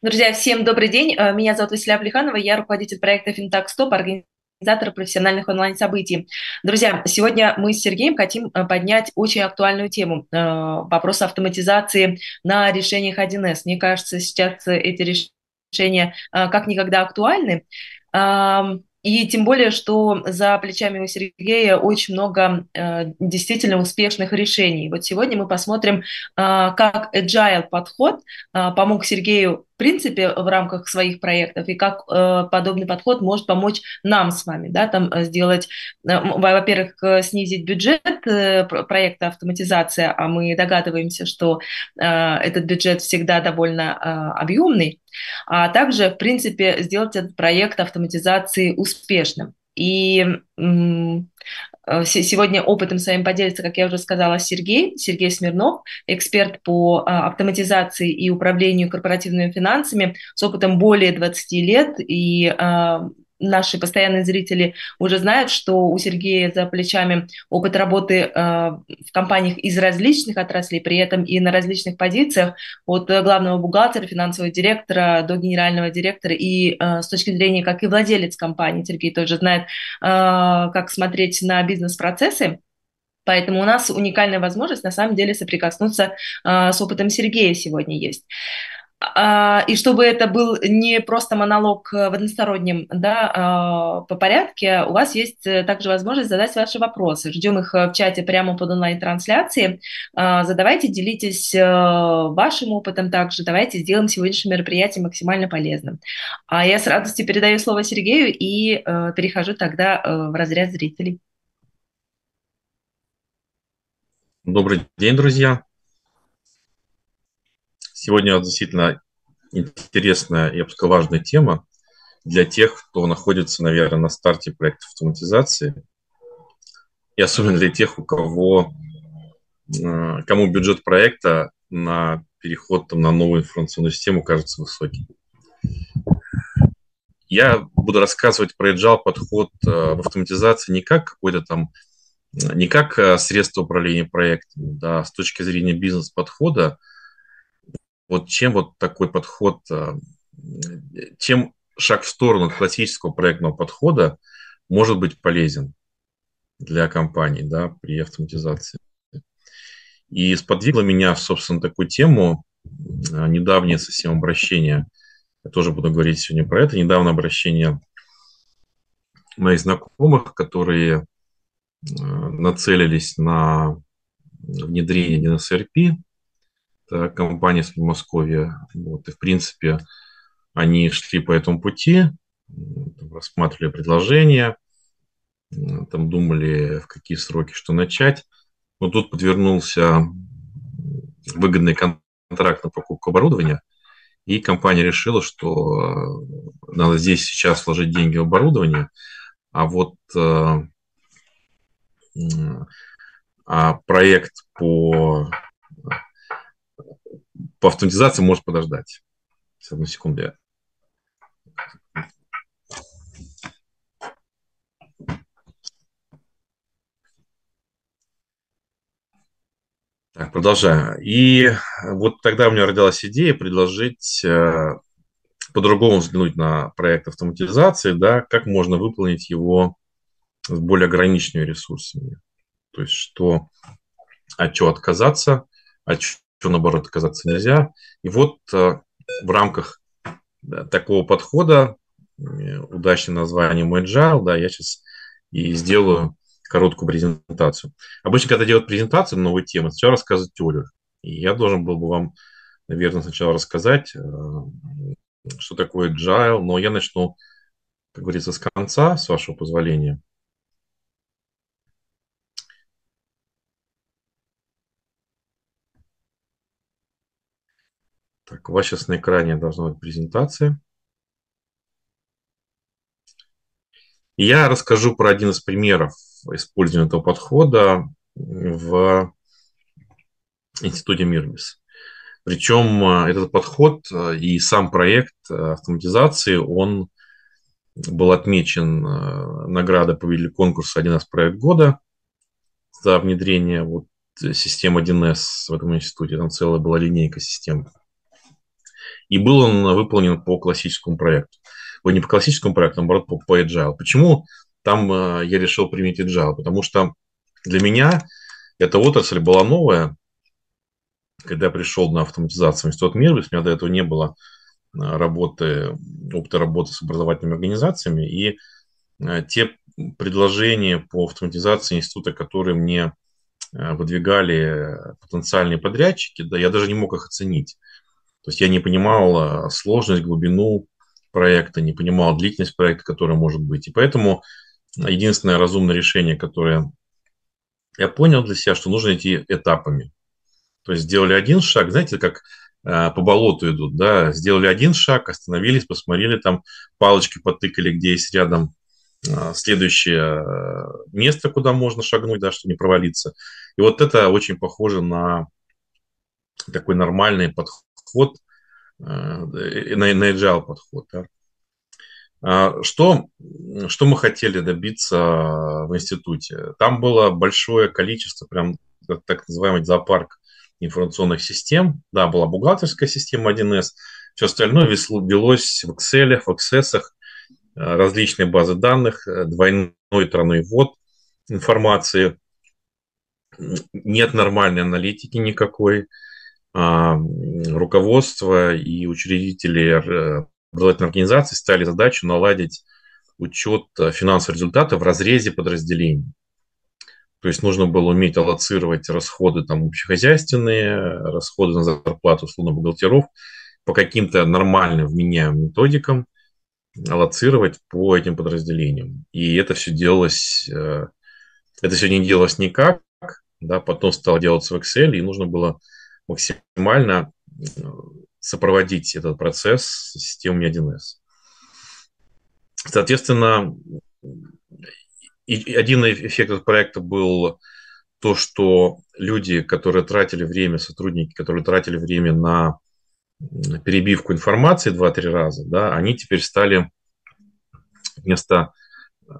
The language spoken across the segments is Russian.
Друзья, всем добрый день. Э, меня зовут Василия Плеханова, я руководитель проекта «Финтак Стоп», организатор профессиональных онлайн-событий. Друзья, сегодня мы с Сергеем хотим э, поднять очень актуальную тему э, – вопрос автоматизации на решениях 1С. Мне кажется, сейчас эти решения как никогда актуальны. И тем более, что за плечами у Сергея очень много э, действительно успешных решений. Вот сегодня мы посмотрим, э, как agile подход э, помог Сергею принципе в рамках своих проектов и как э, подобный подход может помочь нам с вами, да, там э, сделать, э, во-первых, снизить бюджет проекта автоматизация, а мы догадываемся, что этот бюджет всегда довольно объемный, а также, в принципе, сделать этот проект автоматизации успешным. И Сегодня опытом своим поделится, как я уже сказала, Сергей, Сергей Смирнов, эксперт по а, автоматизации и управлению корпоративными финансами с опытом более 20 лет. И а, наши постоянные зрители уже знают, что у Сергея за плечами опыт работы э, в компаниях из различных отраслей, при этом и на различных позициях, от главного бухгалтера, финансового директора до генерального директора, и э, с точки зрения, как и владелец компании, Сергей тоже знает, э, как смотреть на бизнес-процессы, Поэтому у нас уникальная возможность на самом деле соприкоснуться с опытом Сергея сегодня есть. А, и чтобы это был не просто монолог в одностороннем да, а, по порядке, у вас есть э, также возможность задать ваши вопросы. Ждем их в чате прямо под онлайн-трансляцией. А, задавайте, делитесь э, вашим опытом также. Давайте сделаем сегодняшнее мероприятие максимально полезным. А я с радостью передаю слово Сергею и э, перехожу тогда в разряд зрителей. Добрый день, друзья. Сегодня действительно интересная, я бы сказал, важная тема для тех, кто находится, наверное, на старте проекта автоматизации. И особенно для тех, у кого, э, кому бюджет проекта на переход там, на новую информационную систему кажется высоким. Я буду рассказывать про agile подход э, в автоматизации не как какой-то там, не как э, средство управления проектом, да, с точки зрения бизнес-подхода, вот чем вот такой подход, э, чем шаг в сторону классического проектного подхода может быть полезен для компаний да, при автоматизации. И сподвигло меня, собственно, такую тему, э, недавнее совсем обращение, я тоже буду говорить сегодня про это, недавнее обращение моих знакомых, которые э, нацелились на внедрение DNSRP это компания из Подмосковья. Вот, и, в принципе, они шли по этому пути, рассматривали предложения, там думали, в какие сроки что начать. Но тут подвернулся выгодный контракт на покупку оборудования, и компания решила, что надо здесь сейчас вложить деньги в оборудование, а вот э, а проект по по автоматизации может подождать. Сейчас, одну секунду я Так, продолжаю. И вот тогда у меня родилась идея предложить э, по-другому взглянуть на проект автоматизации, да, как можно выполнить его с более ограниченными ресурсами. То есть, что от чего отказаться, от что, наоборот, отказаться нельзя. И вот э, в рамках такого подхода, э, удачным названием Agile, да, я сейчас и сделаю короткую презентацию. Обычно, когда делают презентацию на новую тему, сначала рассказывают теорию. И я должен был бы вам, наверное, сначала рассказать, э, что такое Agile, но я начну, как говорится, с конца, с вашего позволения. Так, у вас сейчас на экране должна быть презентация. Я расскажу про один из примеров использования этого подхода в Институте Мирбис. Причем э, этот подход э, и сам проект э, автоматизации, он был отмечен наградой победителя конкурса 1С проект года за внедрение вот системы 1С в этом институте. Там целая была линейка систем. И был он выполнен по классическому проекту. Ой, не по классическому проекту, а наоборот, по, по Agile. Почему там э, я решил применить Agile? Потому что для меня эта отрасль была новая. Когда я пришел на автоматизацию в Институт Мирбис, у меня до этого не было э, работы, опыта работы с образовательными организациями. И э, те предложения по автоматизации института, которые мне выдвигали потенциальные подрядчики, да, я даже не мог их оценить. То есть я не понимал сложность, глубину проекта, не понимал длительность проекта, которая может быть. И поэтому единственное разумное решение, которое я понял для себя, что нужно идти этапами. То есть сделали один шаг, знаете, как э, по болоту идут, да, сделали один шаг, остановились, посмотрели, там палочки потыкали, где есть рядом э, следующее место, куда можно шагнуть, да, чтобы не провалиться. И вот это очень похоже на такой нормальный подход Э, на, на agile подход. Да. А что, что мы хотели добиться в институте? Там было большое количество, прям так называемый зоопарк информационных систем. Да, была бухгалтерская система 1С, все остальное велось в Excel, в Access, э, различные базы данных, э, двойной тройной ввод информации. Нет нормальной аналитики никакой. А, руководство и учредители э, образовательной организации ставили задачу наладить учет э, финансовых результатов в разрезе подразделений. То есть нужно было уметь аллоцировать расходы там, общехозяйственные, расходы на зарплату условно бухгалтеров по каким-то нормальным вменяемым методикам, аллоцировать по этим подразделениям. И это все делалось, э, это все не делалось никак, да, потом стало делаться в Excel, и нужно было максимально э, сопроводить этот процесс системами 1С. Соответственно, и один эффект проекта был то, что люди, которые тратили время, сотрудники, которые тратили время на перебивку информации 2-3 раза, да, они теперь стали вместо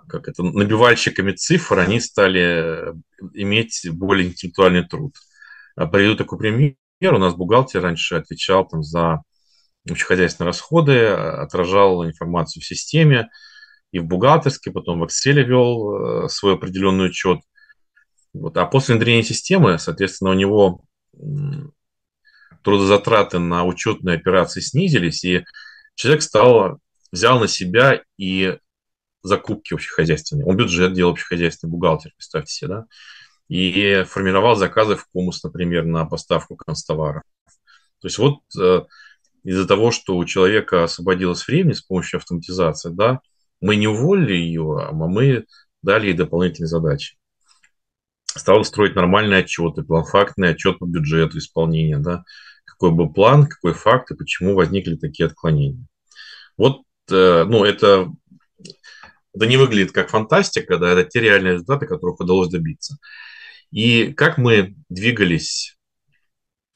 как это, набивальщиками цифр, они стали иметь более интеллектуальный труд. А приведу такой пример. У нас бухгалтер раньше отвечал там, за общехозяйственные расходы, отражал информацию в системе, и в бухгалтерске, потом в Excel вел э, свой определенный учет. Вот. А после внедрения системы, соответственно, у него трудозатраты на учетные операции снизились, и человек стал, взял на себя и закупки общехозяйственные. Он бюджет делал общехозяйственный бухгалтер, представьте себе, да и формировал заказы в Комус, например, на поставку констовара. То есть вот э, из-за того, что у человека освободилось времени с помощью автоматизации, да, мы не уволили ее, а мы дали ей дополнительные задачи. Стал строить нормальные отчеты, план-фактный отчет по бюджету исполнения, да, какой был план, какой факт и почему возникли такие отклонения. Вот, э, ну, это, это не выглядит как фантастика, да, это те реальные результаты, которых удалось добиться. И как мы двигались,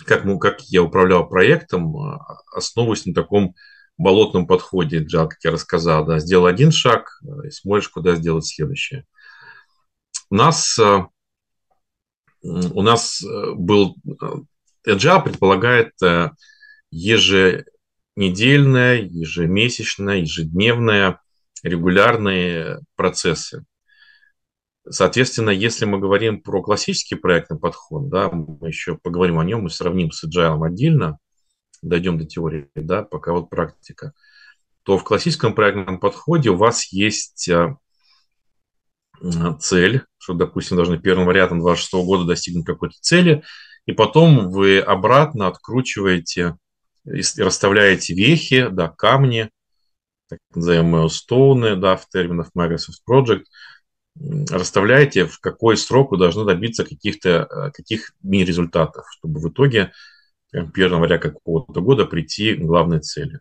как, мы, как я управлял проектом, а, основываясь на таком болотном подходе, Джал, как я рассказал, да, сделал один шаг и смотришь, куда сделать следующее. У нас, у нас э, был... Agile предполагает э, еженедельное, ежемесячное, ежедневное, регулярные процессы. Соответственно, если мы говорим про классический проектный подход, да, мы еще поговорим о нем, мы сравним с agile отдельно, дойдем до теории, да, пока вот практика, то в классическом проектном подходе у вас есть а, цель, что, допустим, должны 1 января 2026 года достигнуть какой-то цели, и потом вы обратно откручиваете и расставляете вехи, да, камни, так называемые стоуны, да, в терминах Microsoft Project – расставляете, в какой срок вы должны добиться каких-то э, каких мини-результатов, чтобы в итоге 1 января какого-то года прийти к главной цели.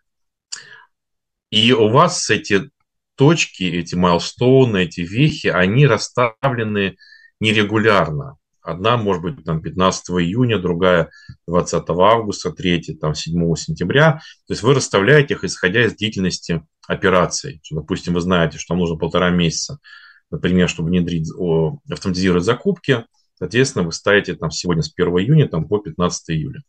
И у вас эти точки, эти майлстоуны, эти вехи, они расставлены нерегулярно. Одна может быть там 15 июня, другая 20 августа, третья там 7 сентября. То есть вы расставляете их, исходя из длительности операций. Допустим, вы знаете, что нужно полтора месяца например, чтобы внедрить, автоматизировать закупки, соответственно, вы ставите там сегодня с 1 июня там, по 15 июля.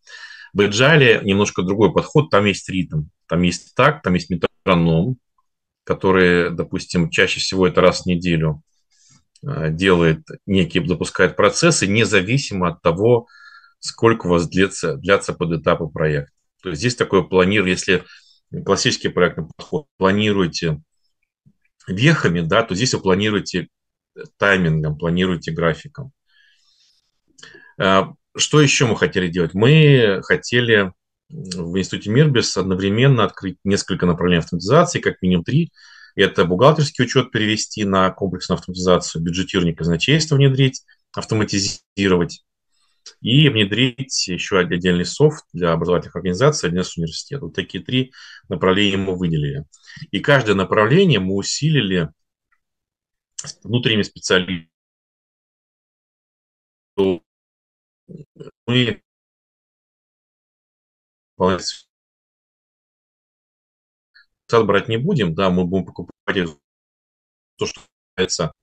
В Agile немножко другой подход, там есть ритм, там есть так, там есть метроном, который, допустим, чаще всего это раз в неделю э, делает некие, запускает процессы, независимо от того, сколько у вас длится, длятся под этапы проекта. То есть здесь такое планирование, если классический проектный подход, планируете вехами, да, то здесь вы планируете таймингом, планируете графиком. Э, что еще мы хотели делать? Мы хотели в Институте Мирбис одновременно открыть несколько направлений автоматизации, как минимум три. Это бухгалтерский учет перевести на комплексную автоматизацию, бюджетирование казначейства внедрить, автоматизировать и внедрить еще отдельный софт для образовательных организаций, для университета. Вот такие три направления мы выделили. И каждое направление мы усилили внутренними специалистами. Мы сад брать не будем, да, мы будем покупать то, что касается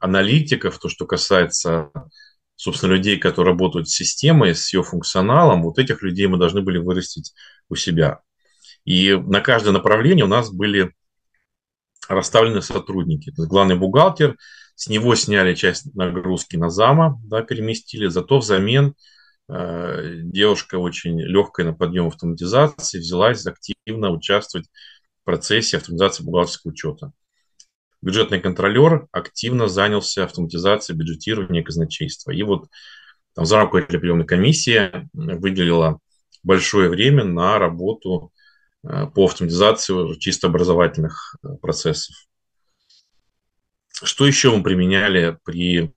аналитиков, то, что касается, собственно, людей, которые работают с системой, с ее функционалом, вот этих людей мы должны были вырастить у себя. И на каждое направление у нас были расставлены сотрудники. То есть главный бухгалтер, с него сняли часть нагрузки на зама, да, переместили, зато взамен э, девушка очень легкая на подъем автоматизации взялась активно участвовать в процессе автоматизации бухгалтерского учета. Бюджетный контролер активно занялся автоматизацией бюджетирования казначейства. И вот там за руководителя приемной комиссии выделила большое время на работу э, по автоматизации чисто образовательных э, процессов. Что еще мы применяли при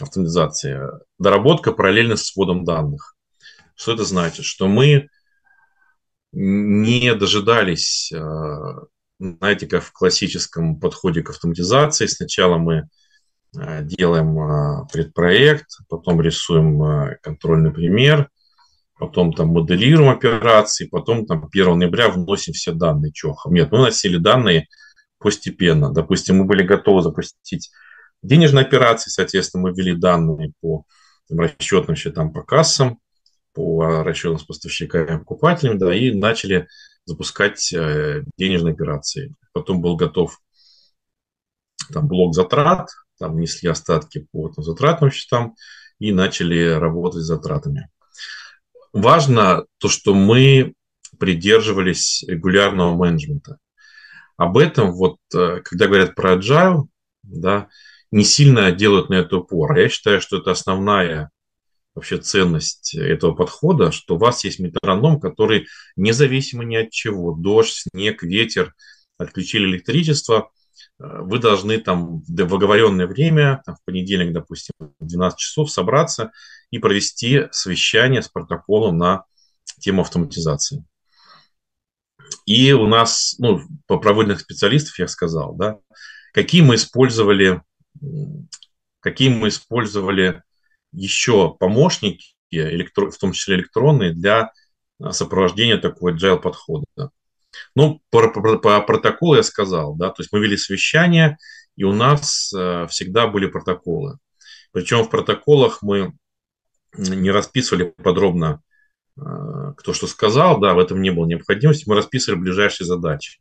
автоматизации? Доработка параллельно с вводом данных. Что это значит? Что мы не дожидались, э, знаете, как в классическом подходе к автоматизации. Сначала мы э, делаем э, предпроект, потом рисуем контрольный пример, потом там моделируем операции, потом там 1 ноября вносим все данные чохом. Нет, мы носили данные постепенно. Допустим, мы были готовы запустить денежные операции, соответственно, мы ввели данные по там, расчетным счетам по кассам, по расчетам с поставщиками и покупателями, да, и начали запускать э, денежные операции. Потом был готов там, блок затрат, там внесли остатки по там, затратным счетам и начали работать с затратами. Важно то, что мы придерживались регулярного менеджмента. Об этом вот, э, когда говорят про agile, да, не сильно делают на это упор. Я считаю, что это основная вообще ценность этого подхода, что у вас есть метроном, который независимо ни от чего, дождь, снег, ветер, отключили электричество, э, вы должны там в оговоренное время, в понедельник, допустим, в 12 часов собраться и провести совещание с протоколом на тему автоматизации. И у нас, ну, по проводных специалистов я сказал, да, какие мы использовали, какие мы использовали еще помощники, электро, в том числе электронные, для сопровождения такого agile подхода. Ну, по, по, по протоколу я сказал, да, то есть мы вели совещание, и у нас э, всегда были протоколы. Причем в протоколах мы не расписывали подробно Э, кто что сказал, да, в этом не было необходимости, мы расписывали ближайшие задачи.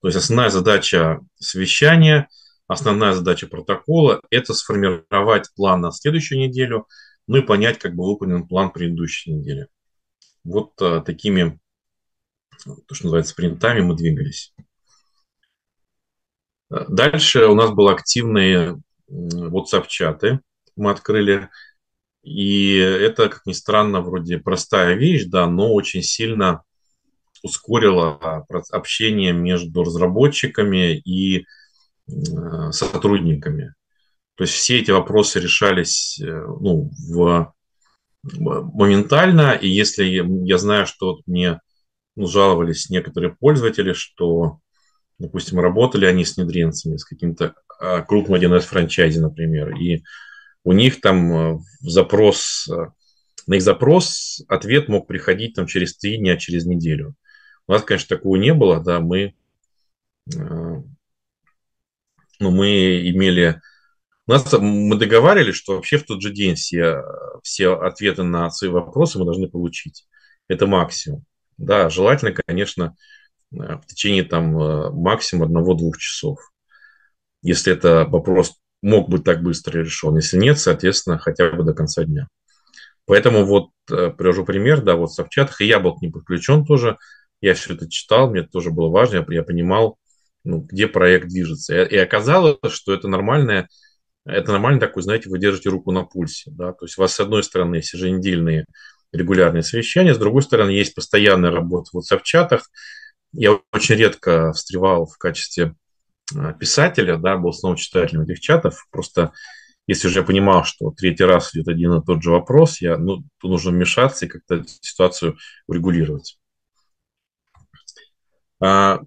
То есть основная задача совещания, основная задача протокола – это сформировать план на следующую неделю, ну и понять, как был выполнен план предыдущей недели. Вот а, такими, то, что называется, принтами мы двигались. Дальше у нас были активные WhatsApp-чаты. Мы открыли и это, как ни странно, вроде простая вещь, да, но очень сильно ускорило общение между разработчиками и сотрудниками. То есть все эти вопросы решались э, ну, в, моментально, и если я знаю, что мне ну, жаловались некоторые пользователи, что, допустим, работали они с внедренцами, с каким-то а, крупным 1С франчайзи, например, и у них там э, запрос, э, на их запрос ответ мог приходить там через три дня, через неделю. У нас, конечно, такого не было, да, мы, э, ну, мы имели У нас мы договаривались, что вообще в тот же день все, все ответы на свои вопросы мы должны получить. Это максимум. Да, желательно, конечно, в течение там максимум одного-двух часов. Если это вопрос мог быть так быстро решен. Если нет, соответственно, хотя бы до конца дня. Поэтому вот э, привожу пример, да, вот в чатах, и я был к ним подключен тоже, я все это читал, мне это тоже было важно, я, я понимал, ну, где проект движется. И, оказалось, что это нормальное, это нормально такой, знаете, вы держите руку на пульсе, да, то есть у вас с одной стороны еженедельные регулярные совещания, с другой стороны есть постоянная работа в WhatsApp-чатах. Я очень редко встревал в качестве э, писателя, да, был снова читателем этих чатов, просто если же я понимал, что третий раз идет один и тот же вопрос, я, ну, то нужно вмешаться и как-то ситуацию урегулировать. А,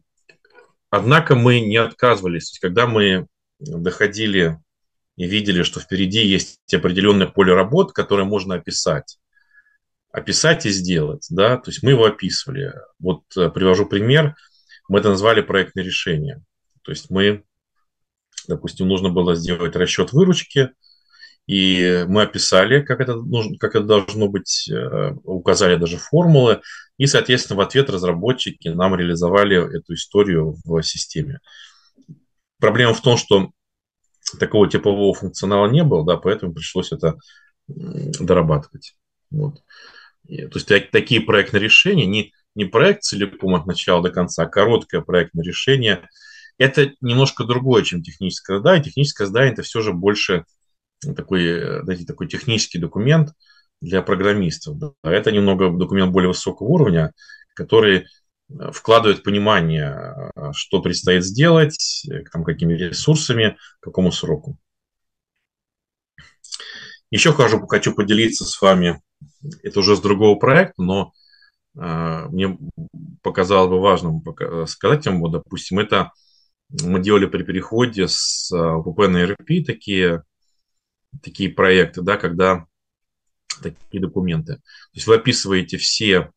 однако мы не отказывались. Когда мы доходили и видели, что впереди есть определенное поле работ, которое можно описать, описать и сделать, да, то есть мы его описывали. Вот э, привожу пример, мы это назвали проектное решение. То есть мы Допустим, нужно было сделать расчет выручки, и мы описали, как это, нужно, как это должно быть, э, указали даже формулы, и, соответственно, в ответ разработчики нам реализовали эту историю в системе. Проблема в том, что такого типового функционала не было, да, поэтому пришлось это дорабатывать. Вот. То есть такие проектные решения, не, не проект целиком от начала до конца, а короткое проектное решение – это немножко другое, чем техническое задание. Техническое задание – это все же больше такой, знаете, такой технический документ для программистов. Да. Это немного документ более высокого уровня, который э, вкладывает понимание, э, что предстоит сделать, э, там, какими ресурсами, какому сроку. Еще хочу, хочу поделиться с вами, это уже с другого проекта, но э, мне показалось бы важным сказать вам, вот, допустим, это мы делали при переходе с ВП на ERP такие, такие проекты, да, когда такие документы. То есть вы описываете все,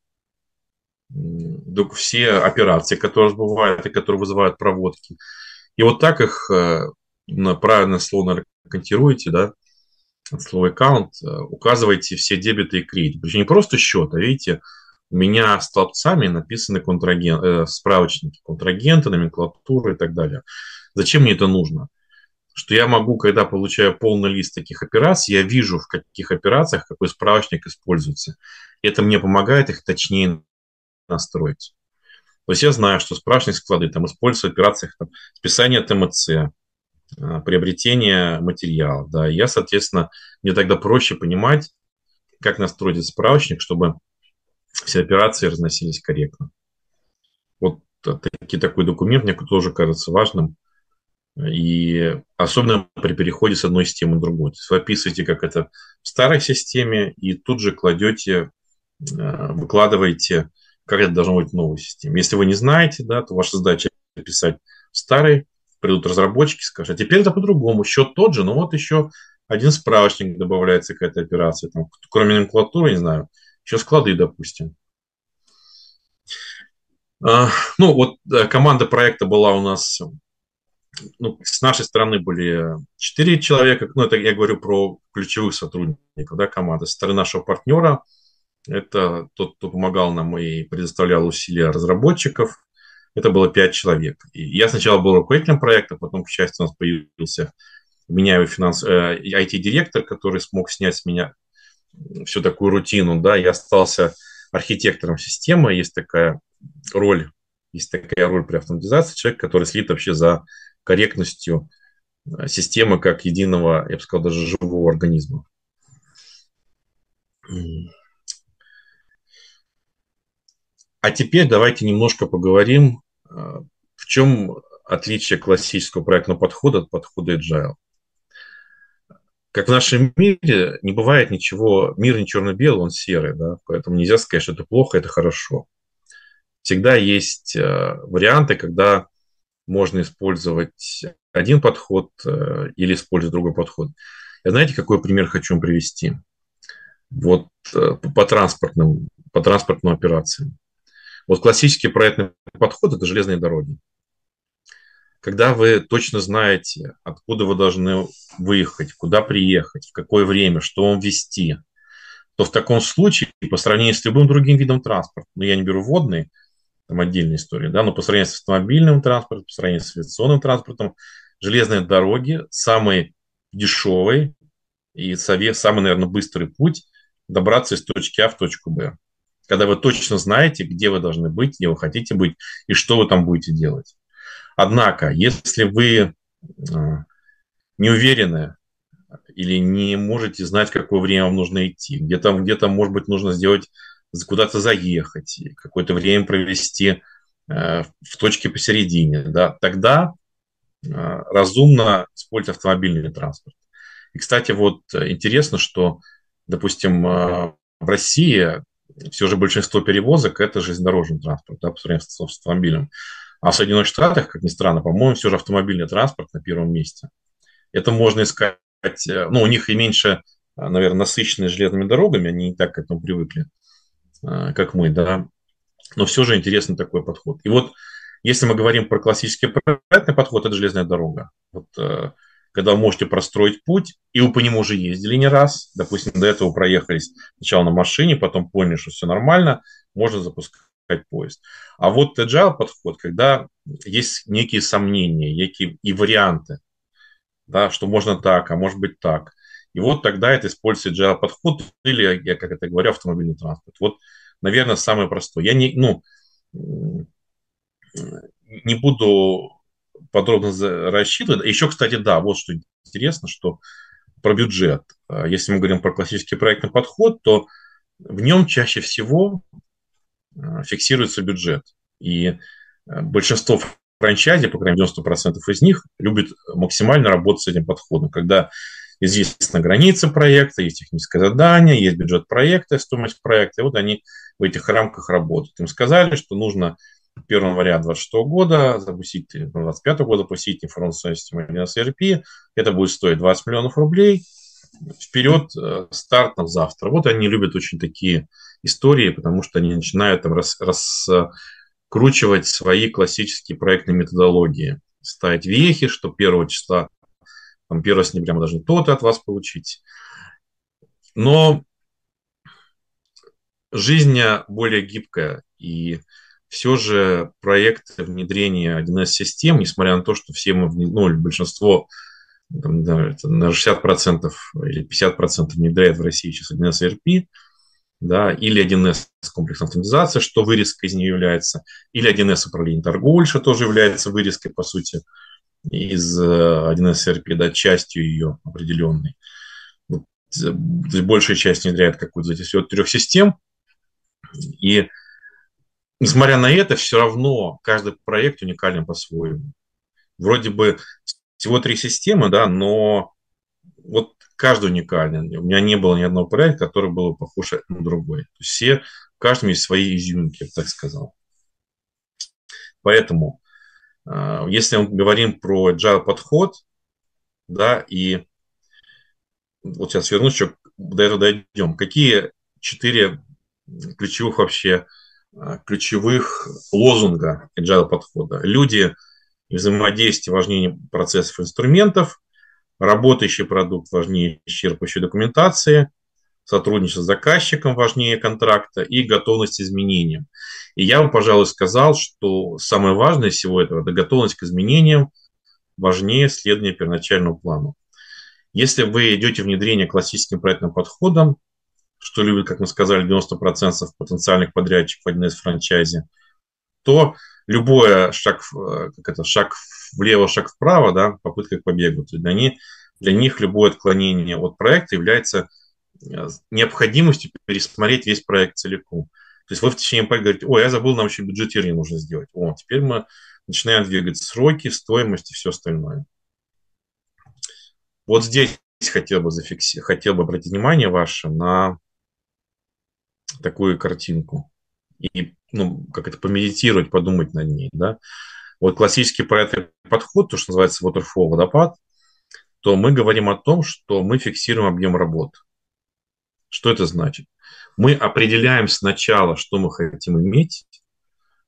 все операции, которые бывают и которые вызывают проводки. И вот так их э, на правильное слово контируете, да, от слова аккаунт, э, указываете все дебеты и кредиты. Причем не просто счет, а видите, у меня столбцами написаны контраген, э, справочники, контрагенты, номенклатуры и так далее. Зачем мне это нужно? Что я могу, когда получаю полный лист таких операций, я вижу, в каких операциях какой справочник используется. Это мне помогает их точнее настроить. То есть я знаю, что справочник склады там используются в операциях там, списания ТМЦ, э, приобретение материала. Да. Я, соответственно, мне тогда проще понимать, как настроить справочник, чтобы все операции разносились корректно. Вот таки, такой документ мне тоже кажется важным. И особенно при переходе с одной системы на другую. То есть вы описываете, как это в старой системе, и тут же кладете, э, выкладываете, как это должно быть в новой системе. Если вы не знаете, да, то ваша задача писать в старой, придут разработчики, скажут, а теперь это по-другому, счет тот же, но вот еще один справочник добавляется к этой операции. Там, кроме номенклатуры, не знаю, еще склады, допустим. А, ну, вот э, команда проекта была у нас, ну, с нашей стороны были четыре человека, ну, это я говорю про ключевых сотрудников, да, команды. Со стороны нашего партнера, это тот, кто помогал нам и предоставлял усилия разработчиков, это было пять человек. И я сначала был руководителем проекта, потом, к счастью, у нас появился меняемый финанс, э, IT-директор, который смог снять с меня всю такую рутину, да, я остался архитектором системы, есть такая роль, есть такая роль при автоматизации, человек, который следит вообще за корректностью э, системы как единого, я бы сказал, даже живого организма. А теперь давайте немножко поговорим, э, в чем отличие классического проектного подхода от подхода Agile как в нашем мире не бывает ничего, мир не черно-белый, он серый, да, поэтому нельзя сказать, что это плохо, это хорошо. Всегда есть э, варианты, когда можно использовать один подход э, или использовать другой подход. Я знаете, какой пример хочу вам привести? Вот э, по транспортным, по транспортным операциям. Вот классический проектный подход – это железные дороги. когда вы точно знаете, откуда вы должны выехать, куда приехать, в какое время, что вам вести, то в таком случае, по сравнению с любым другим видом транспорта, ну, я не беру водный, там отдельная история, да, но по сравнению с автомобильным транспортом, по сравнению с авиационным транспортом, железные дороги самый дешевый и самый, наверное, быстрый путь добраться из точки А в точку Б. Когда вы точно знаете, где вы должны быть, где вы хотите быть и что вы там будете делать. Однако, если вы а, не уверены или не можете знать, какое время вам нужно идти, где-то, где-то может быть, нужно сделать, куда-то заехать, какое-то время провести э, в точке посередине, да, тогда э, разумно использовать автомобильный транспорт. И, кстати, вот интересно, что, допустим, э, в России все же большинство перевозок – это железнодорожный транспорт, да, по сравнению с автомобилем. А в Соединенных Штатах, как ни странно, по-моему, все же автомобильный транспорт на первом месте. Это можно искать, э, ну, у них и меньше, э, наверное, насыщенные железными дорогами, они не так к этому привыкли, э, как мы, да. Но все же интересный такой подход. И вот, если мы говорим про классический проектный подход, это железная дорога. Вот, когда вы можете простроить путь, и вы по нему уже ездили не раз, допустим, до этого проехались сначала на машине, потом поняли, что все нормально, можно запускать поезд. А вот agile подход, когда есть некие сомнения, некие и варианты, да, что можно так, а может быть так. И вот тогда это используется agile подход, или, я как это говорю, автомобильный транспорт. Вот, наверное, самое простое. Я не, ну, не буду подробно рассчитывать. Еще, кстати, да, вот что интересно, что про бюджет. А если мы говорим про классический проектный подход, то в нем чаще всего Э, фиксируется бюджет. И э, большинство франчайзи, по крайней мере 90% из них, любят максимально работать с этим подходом, когда известна граница проекта, есть техническое задание, есть бюджет проекта, стоимость проекта, и вот они в этих рамках работают. Им сказали, что нужно 1 января 2026 года запустить, 2025 ну, года запустить информационную систему 1С ERP, это будет стоить 20 миллионов рублей, вперед, э, старт на завтра. Вот они любят очень такие истории, потому что они начинают там рас, раскручивать свои классические проектные методологии, ставить вехи, что 1 числа, там, 1 сентября мы должны то-то от вас получить. Но жизнь более гибкая, и все же проекты внедрения 1С-систем, несмотря на то, что все мы, ну, большинство, там, да, на 60% или 50% внедряет в России сейчас 1С-ERP, да, или 1С комплексная автоматизация, что вырезка из нее является, или 1С управление торговлей, что тоже является вырезкой, по сути, из 1С э, да, частью ее определенной. Вот, э, большая часть внедряет какую-то из этих трех систем, и несмотря на это, все равно каждый проект уникален по-своему. Вроде бы всего три системы, да, но вот каждый уникален. У меня не было ни одного проекта, который был похож на другой. Все, в каждом есть свои изюминки, я так сказал. Поэтому, если мы говорим про agile подход, да, и вот сейчас вернусь, еще до этого дойдем. Какие четыре ключевых вообще а, ключевых лозунга agile подхода? Люди взаимодействие важнее процессов инструментов, Работающий продукт важнее исчерпывающей документации, сотрудничество с заказчиком важнее контракта и готовность к изменениям. И я бы, пожалуй, сказал, что самое важное из всего этого – это готовность к изменениям важнее следования первоначальному плану. Если вы идете внедрение классическим проектным подходом, что любят, как мы сказали, 90% потенциальных подрядчиков в 1С франчайзе, то любой шаг, э, как это, шаг влево, шаг вправо, да, попытка к побегу. То для, них, для них любое отклонение от проекта является э, необходимостью пересмотреть весь проект целиком. То есть вы в течение проекта говорите, ой, я забыл, нам еще бюджетирование нужно сделать. О, теперь мы начинаем двигать сроки, стоимость и все остальное. Вот здесь хотел бы, зафиксировать, хотел бы обратить внимание ваше на такую картинку. И ну, как это, помедитировать, подумать над ней, да. Вот классический проектный подход, то, что называется waterfall, водопад, то мы говорим о том, что мы фиксируем объем работ. Что это значит? Мы определяем сначала, что мы хотим иметь.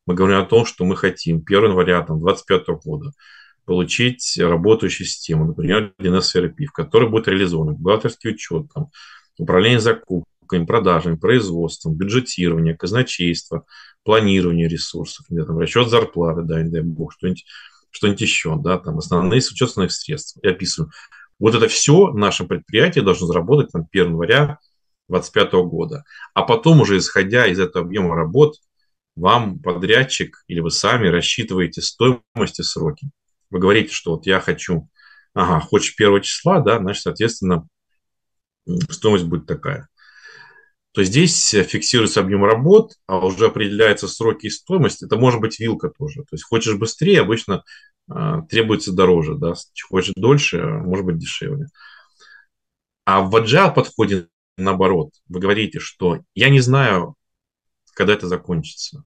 Мы говорим о том, что мы хотим 1 января 2025 года получить работающую систему, например, DNS ERP, в которой будет реализован бухгалтерский учет, там, управление закупками, продажами, производством, бюджетирование, казначейство, планирование ресурсов, где там, расчет зарплаты, да, не дай бог, что-нибудь что еще, да, там основные учет основных средств. Я описываю. Вот это все наше предприятие должно заработать на 1 января 2025 года. А потом уже, исходя из этого объема работ, вам подрядчик или вы сами рассчитываете стоимость и сроки. Вы говорите, что вот я хочу, ага, хочешь первого числа, да, значит, соответственно, стоимость будет такая. То здесь фиксируется объем работ, а уже определяются сроки и стоимость. Это может быть вилка тоже. То есть хочешь быстрее, обычно э, требуется дороже, да, хочешь дольше, может быть дешевле. А в agile подходе наоборот. Вы говорите, что я не знаю, когда это закончится.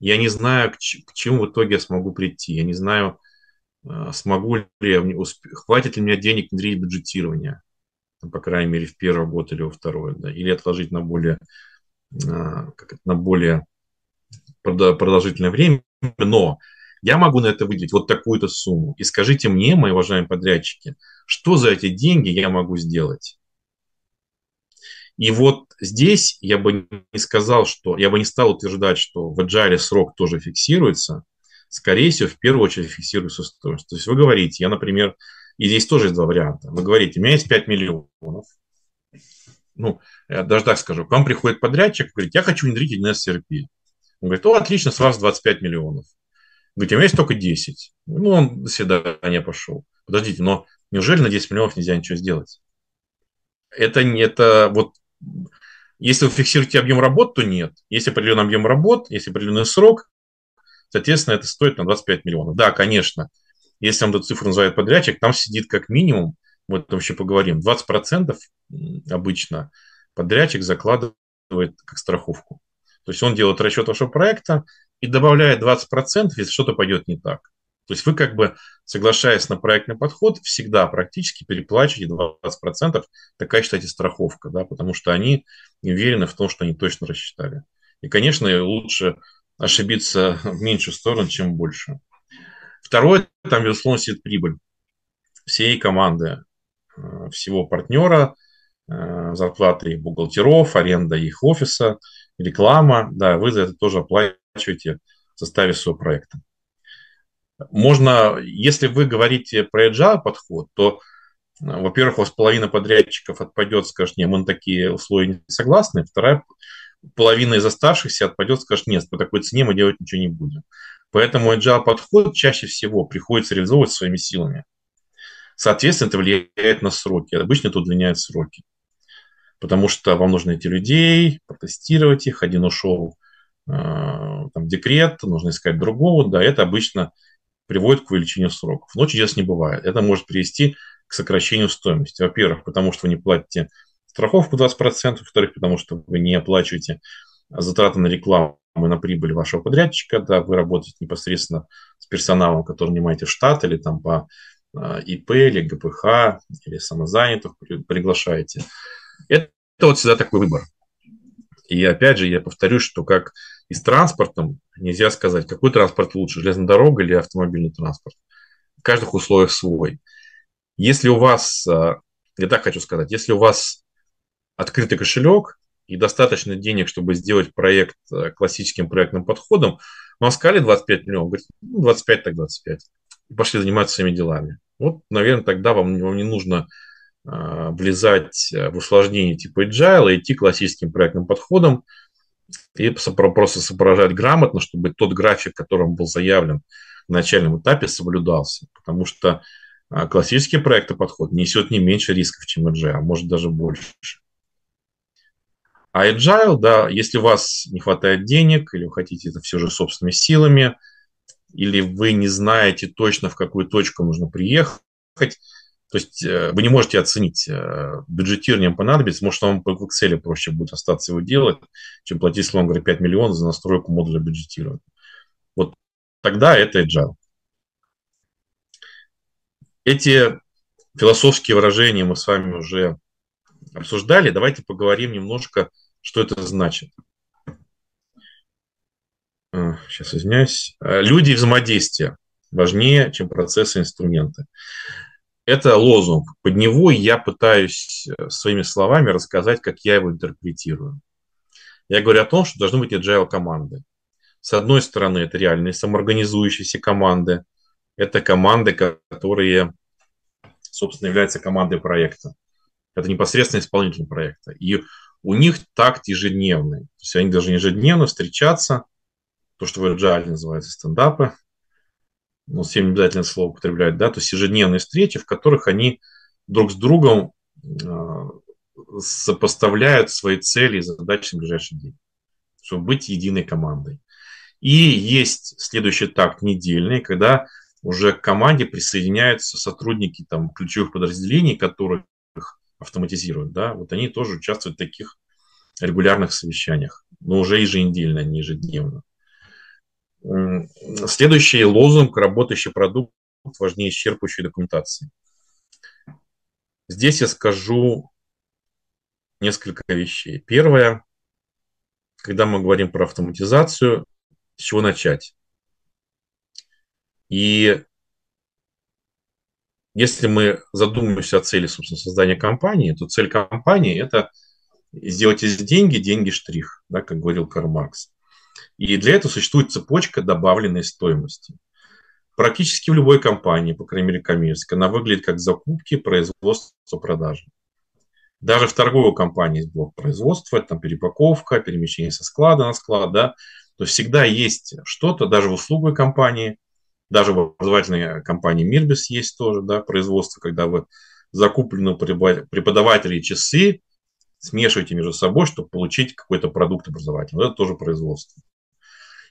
Я не знаю, к, к чему в итоге я смогу прийти. Я не знаю, э, смогу ли я, хватит ли мне денег внедрить бюджетирование, по крайней мере, в первый год или во второй, да, или отложить на более, э, как это, на более продолжительное время. Но я могу на это выделить вот такую-то сумму. И скажите мне, мои уважаемые подрядчики, что за эти деньги я могу сделать? И вот здесь я бы не сказал, что я бы не стал утверждать, что в agile срок тоже фиксируется. Скорее всего, в первую очередь фиксируется стоимость. То есть вы говорите, я, например, и здесь тоже есть два варианта. Вы говорите, у меня есть 5 миллионов. Ну, даже так скажу. К вам приходит подрядчик, говорит, я хочу внедрить 1С ERP. Он говорит, о, отлично, с вас 25 миллионов. Говорит, у меня есть только 10. Ну, он до свидания пошел. Подождите, но неужели на 10 миллионов нельзя ничего сделать? Это, это вот если вы фиксируете объем работ, то нет. Есть определенный объем работ, есть определенный срок, соответственно, это стоит на 25 миллионов. Да, конечно, если вам эту цифру называет подрядчик, там сидит как минимум, мы этом еще поговорим, 20% обычно подрядчик закладывает как страховку. То есть он делает расчет вашего проекта и добавляет 20%, если что-то пойдет не так. То есть вы как бы, соглашаясь на проектный подход, всегда практически переплачиваете 20%. Такая, считайте, страховка, да, потому что они уверены в том, что они точно рассчитали. И, конечно, лучше ошибиться в меньшую сторону, чем в большую. Второе, там, безусловно, сидит прибыль всей команды, э, всего партнера, э, зарплаты их бухгалтеров, аренда их офиса, реклама. Да, вы за это тоже оплачиваете в составе своего проекта. Можно, если вы говорите про agile подход, то, э, во-первых, у вас половина подрядчиков отпадет, скажет, нет, мы на такие условия не согласны. Вторая половина из оставшихся отпадет, скажет, нет, по такой цене мы делать ничего не будем. Поэтому agile подход чаще всего приходится реализовывать своими силами. Соответственно, это влияет на сроки. Обычно это удлиняет сроки. Потому что вам нужно найти людей, протестировать их. Один ушел э, там, декрет, нужно искать другого. Да, это обычно приводит к увеличению сроков. Но чудес не бывает. Это может привести к сокращению стоимости. Во-первых, потому что вы не платите страховку 20%, во-вторых, потому что вы не оплачиваете затраты на рекламу и на прибыль вашего подрядчика, да, вы работаете непосредственно с персоналом, который нанимаете в штат или там по а, ИП или ГПХ или самозанятых приглашаете. Это вот всегда такой выбор. И опять же, я повторюсь, что как и с транспортом нельзя сказать, какой транспорт лучше, железная дорога или автомобильный транспорт. В каждых условиях свой. Если у вас, а, я так хочу сказать, если у вас открытый кошелек и достаточно денег, чтобы сделать проект а, классическим проектным подходом, но сказали 25 миллионов, говорит, ну, 25 так 25. И пошли заниматься своими делами. Вот, наверное, тогда вам, вам не нужно э, влезать в усложнение типа agile, а идти классическим проектным подходом, и просто соображать грамотно, чтобы тот график, которым был заявлен в начальном этапе, соблюдался. Потому что а, классический проектный подход несет не меньше рисков, чем agile, а может даже больше. А agile, да, если у вас не хватает денег, или вы хотите это все же собственными силами, или вы не знаете точно, в какую точку нужно приехать, то есть э, вы не можете оценить, э, бюджетирование понадобится, может, вам в Excel проще будет остаться его делать, чем платить, словно говоря, 5 миллионов за настройку модуля бюджетирования. Вот тогда это agile. Эти философские выражения мы с вами уже обсуждали. Давайте поговорим немножко, что это значит. Сейчас, э, извиняюсь. Люди взаимодействия. важнее, чем процессы и инструменты. Это лозунг. Под него я пытаюсь э, своими словами рассказать, как я его интерпретирую. Я говорю о том, что должны быть agile команды. С одной стороны, это реальные самоорганизующиеся команды. Это команды, которые, собственно, являются командой проекта. Это непосредственно исполнитель проекта. И у них такт ежедневный. То есть они должны ежедневно встречаться, то, что в agile называется стендапы, ну, всем обязательно слово употреблять, да, то есть ежедневные встречи, в которых они друг с другом э, сопоставляют свои цели и задачи на ближайший день, чтобы быть единой командой. И есть следующий такт недельный, когда уже к команде присоединяются сотрудники там, ключевых подразделений, которые автоматизируют. Да? Вот они тоже участвуют в таких регулярных совещаниях, но уже еженедельно, а не ежедневно. Следующий лозунг – работающий продукт важнее исчерпывающей документации. Здесь я скажу несколько вещей. Первое, когда мы говорим про автоматизацию, с чего начать? И если мы задумаемся о цели, собственно, создания компании, то цель компании – это сделать из деньги деньги штрих, да, как говорил Карл Маркс. И для этого существует цепочка добавленной стоимости. Практически в любой компании, по крайней мере коммерческой, она выглядит как закупки, производство, продажи. Даже в торговой компании есть блок производства, там перепаковка, перемещение со склада на склад, да. То есть всегда есть что-то, даже в услуговой компании, даже в образовательной компании Мирбис есть тоже, да, производство, когда вы закуплены преподаватели часы смешиваете между собой, чтобы получить какой-то продукт образовательный. Это тоже производство.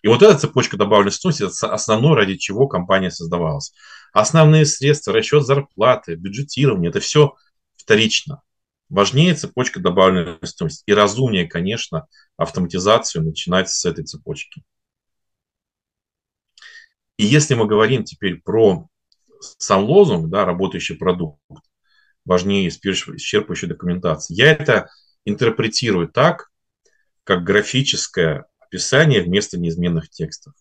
И вот эта цепочка добавленной стоимости – это основное, ради чего компания создавалась. Основные средства, расчет зарплаты, бюджетирование – это все вторично. Важнее цепочка добавленной стоимости. И разумнее, конечно, автоматизацию начинать с этой цепочки. И если мы говорим теперь про сам лозунг, да, работающий продукт, важнее исчерпывающей документации, я это интерпретирую так, как графическое описание вместо неизменных текстов.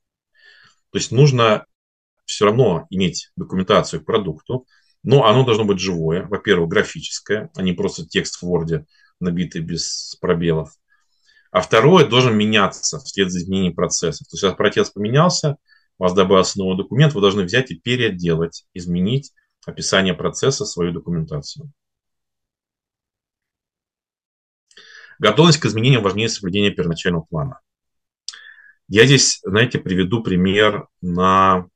То есть нужно все равно иметь документацию к продукту, но оно должно быть живое. Во-первых, графическое, а не просто текст в Word, набитый без пробелов. А второе, должен меняться вслед за изменением процесса. То есть, если процесс поменялся, у вас добавился новый документ, вы должны взять и переделать, изменить описание процесса, свою документацию. Готовность к изменениям важнее соблюдения первоначального плана. Я здесь, знаете, приведу пример на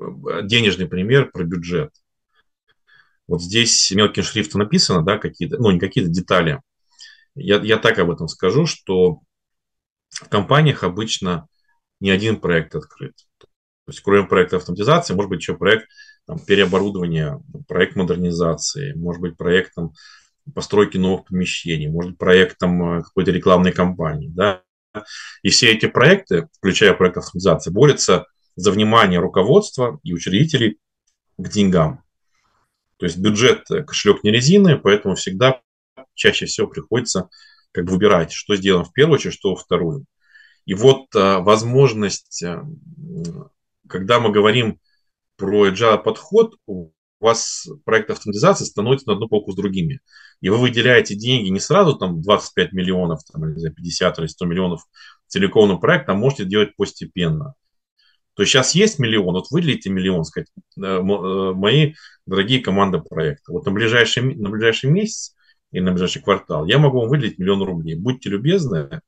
э, денежный пример про бюджет. Вот здесь мелким шрифтом написано, да, какие-то, ну, не какие-то детали. Я, я так об этом скажу, что в компаниях обычно не один проект открыт. То есть, кроме проекта автоматизации, может быть еще проект там, переоборудования, проект модернизации, может быть проект там, постройки новых помещений, может быть проект там, какой-то рекламной кампании. Да? И все эти проекты, включая проект автоматизации, борются за внимание руководства и учредителей к деньгам. То есть бюджет, э, кошелек не резиновый, поэтому всегда чаще всего приходится как бы выбирать, что сделано в первую очередь, что во вторую. И вот а, возможность, а, когда мы говорим про agile подход, вас проект автоматизации становится на одну полку с другими. И вы выделяете деньги не сразу там 25 миллионов, там, или 50 или 100 миллионов целиком на проект, а можете делать постепенно. То есть сейчас есть миллион, вот выделите миллион, сказать, э, э, мои дорогие команды проекта. Вот на ближайший, на ближайший месяц и на ближайший квартал я могу вам выделить миллион рублей. Будьте любезны,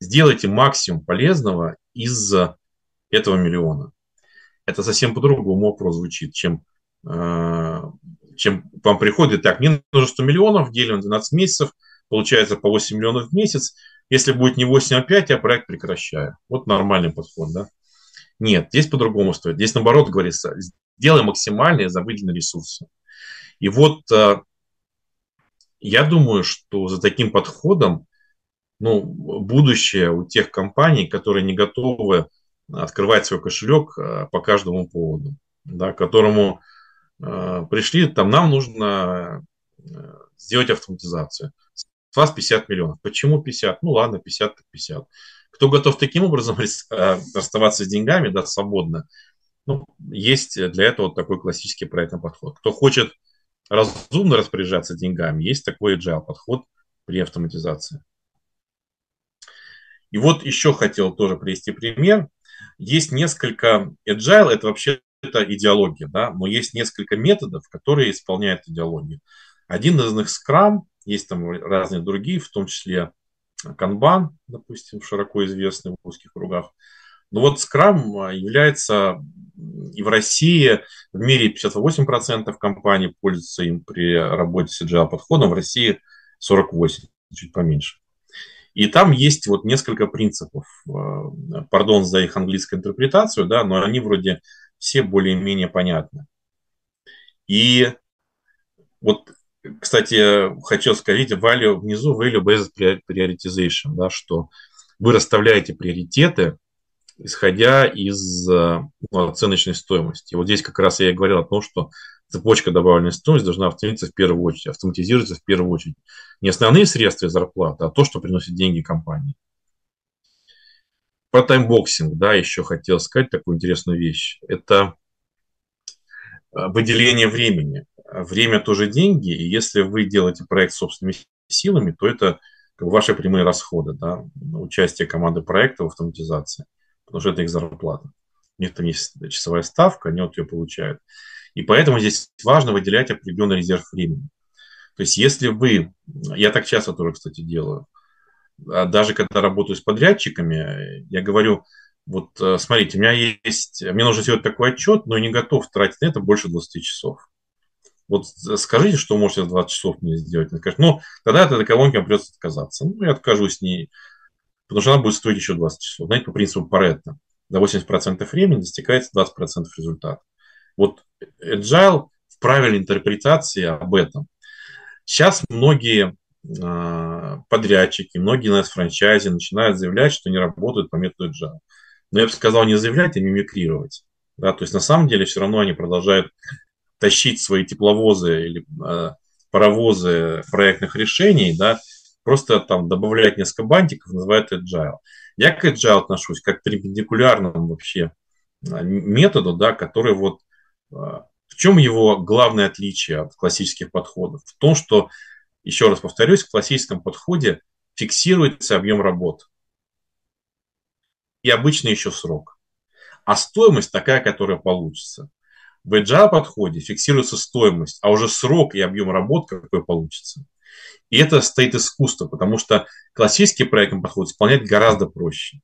сделайте максимум полезного из этого миллиона. Это совсем по-другому вопрос звучит, чем, э, чем вам приходит, так, мне нужно 100 миллионов, делим на 12 месяцев, получается по 8 миллионов в месяц. Если будет не 8, а 5, я проект прекращаю. Вот нормальный подход, да? Нет, здесь по-другому стоит. Здесь наоборот говорится, сделай максимальные за выделенные ресурсы. И вот э, я думаю, что за таким подходом ну, будущее у тех компаний, которые не готовы открывать свой кошелек э, по каждому поводу, да, которому пришли, там нам нужно сделать автоматизацию. С вас 50 миллионов. Почему 50? Ну ладно, 50 так 50. Кто готов таким образом расставаться с деньгами, да, свободно, Ну, есть для этого такой классический проектный подход. Кто хочет разумно распоряжаться деньгами, есть такой agile подход при автоматизации. И вот еще хотел тоже привести пример. Есть несколько agile, это вообще это идеология, да, но есть несколько методов, которые исполняют идеологию. Один из них Scrum, есть там разные другие, в том числе Kanban, допустим, широко известный в узких кругах. Но вот Scrum является и в России, в мире 58% компаний пользуются им при работе с agile подходом, в России 48, чуть поменьше. И там есть вот несколько принципов. Э, пардон за их английскую интерпретацию, да, но они вроде все более-менее понятны. И вот, кстати, хочу сказать, value, внизу value-based prioritization, да, что вы расставляете приоритеты, исходя из ну, оценочной стоимости. Вот здесь как раз я и говорил о том, что цепочка добавленной стоимости должна автоматизироваться в первую очередь, автоматизироваться в первую очередь. Не основные средства и зарплаты, а то, что приносит деньги компании. Про таймбоксинг, да, еще хотел сказать такую интересную вещь. Это э, выделение времени. Время тоже деньги, и если вы делаете проект собственными силами, то это ваши прямые расходы, да, участие команды проекта в автоматизации, потому что это их зарплата. У них там есть часовая ставка, они вот ее получают. И поэтому здесь важно выделять определенный резерв времени. То есть если вы, я так часто тоже, кстати, делаю, даже когда работаю с подрядчиками, я говорю, вот э, смотрите, у меня есть, мне нужно сделать такой отчет, но не готов тратить на это больше 20 часов. Вот скажите, что можете за 20 часов мне сделать. Он скажет, ну, тогда от этой колонки вам придется отказаться. Ну, я откажусь с ней, потому что она будет стоить еще 20 часов. Знаете, по принципу Паретта. За 80% времени достигается 20% результата. Вот Agile в правильной интерпретации об этом. Сейчас многие а, подрядчики, многие нас франчайзи начинают заявлять, что не работают по методу Agile. Но я бы сказал не заявлять, а мимикрировать. Да, то есть на самом деле все равно они продолжают тащить свои тепловозы или э, паровозы проектных решений, да, просто там добавлять несколько бантиков, называют agile. Я к agile отношусь как к перпендикулярному вообще методу, да, который вот в чем его главное отличие от классических подходов? В том, что еще раз повторюсь, в классическом подходе фиксируется объем работ. И обычно еще срок. А стоимость такая, которая получится. В agile подходе фиксируется стоимость, а уже срок и объем работ какой получится. И это стоит искусство, потому что классический проектный подход исполнять гораздо проще.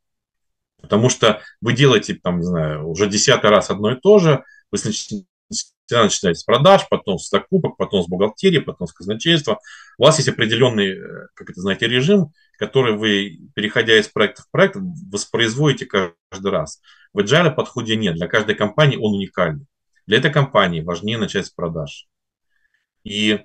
Потому что вы делаете, там, не знаю, уже десятый раз одно и то же, вы Всегда начинаете с продаж, потом с закупок, потом с бухгалтерии, потом с казначейства. У вас есть определенный, э, как это знаете, режим, который вы, переходя из проекта в проект, воспроизводите каждый раз. В agile подходе нет. Для каждой компании он уникальный. Для этой компании важнее начать с продаж. И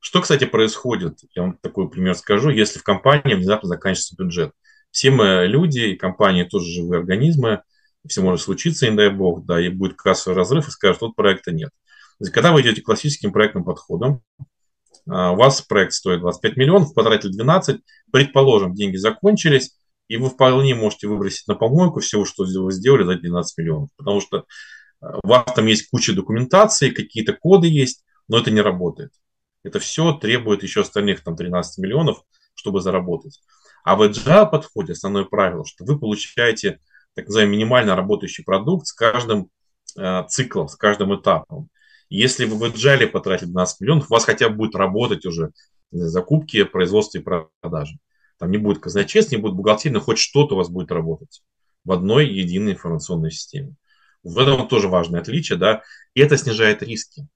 что, кстати, происходит, я вам такой пример скажу, если в компании внезапно заканчивается бюджет. Все мы люди, и компании тоже живые организмы, все может случиться, не дай бог, да, и будет кассовый разрыв, и скажут, вот проекта нет. То есть, когда вы идете классическим проектным подходом, а, у вас проект стоит 25 миллионов, потратили 12, предположим, деньги закончились, и вы вполне можете выбросить на помойку все, что вы сделали за 12 миллионов. Потому что а, у вас там есть куча документации, какие-то коды есть, но это не работает. Это все требует еще остальных там 13 миллионов, чтобы заработать. А в agile подходе основное правило, что вы получаете так называемый минимально работающий продукт с каждым э, циклом, с каждым этапом. Если вы в agile потратите 12 миллионов, у вас хотя бы будет работать уже закупки, производство и продажи. Там не будет казначейства, не будет бухгалтерии, но хоть что-то у вас будет работать в одной единой информационной системе. В этом тоже важное отличие, да, и это снижает риски,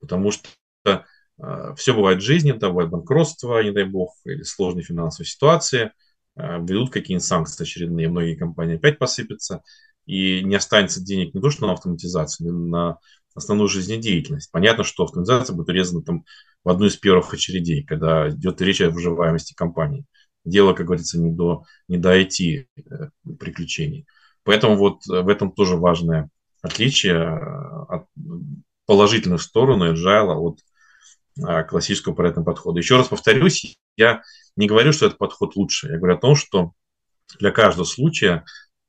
потому что э, все бывает в жизни, да, бывает банкротство, не дай бог, или сложные финансовые ситуации, э, ведут какие-нибудь санкции очередные, многие компании опять посыпятся, и не останется денег не то что на автоматизацию, но на основную жизнедеятельность. Понятно, что автоматизация будет урезана там в одну из первых очередей, когда идет речь о выживаемости компании. Дело, как говорится, не до, не до IT э, приключений. Поэтому вот в этом тоже важное отличие э, от положительных сторон agile от э, классического проектного подхода. Еще раз повторюсь, я не говорю, что этот подход лучше. Я говорю о том, что для каждого случая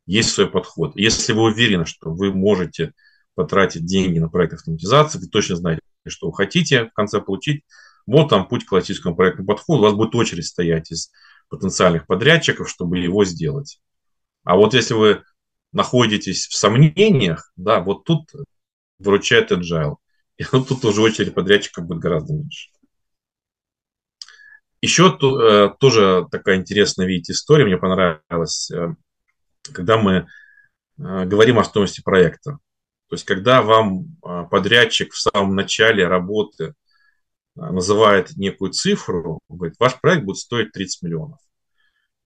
есть свой подход. Если вы уверены, что вы можете потратить деньги на проект автоматизации, вы точно знаете, что вы хотите в конце получить. Вот там путь к классическому проектному подходу. У вас будет очередь стоять из потенциальных подрядчиков, чтобы его сделать. А вот если вы находитесь в сомнениях, да, вот тут выручает agile. И вот тут уже очередь подрядчиков будет гораздо меньше. Еще э, тоже такая интересная, видите, история мне понравилась, э, когда мы э, говорим о стоимости проекта. То есть, когда вам подрядчик в самом начале работы называет некую цифру, говорит, ваш проект будет стоить 30 миллионов,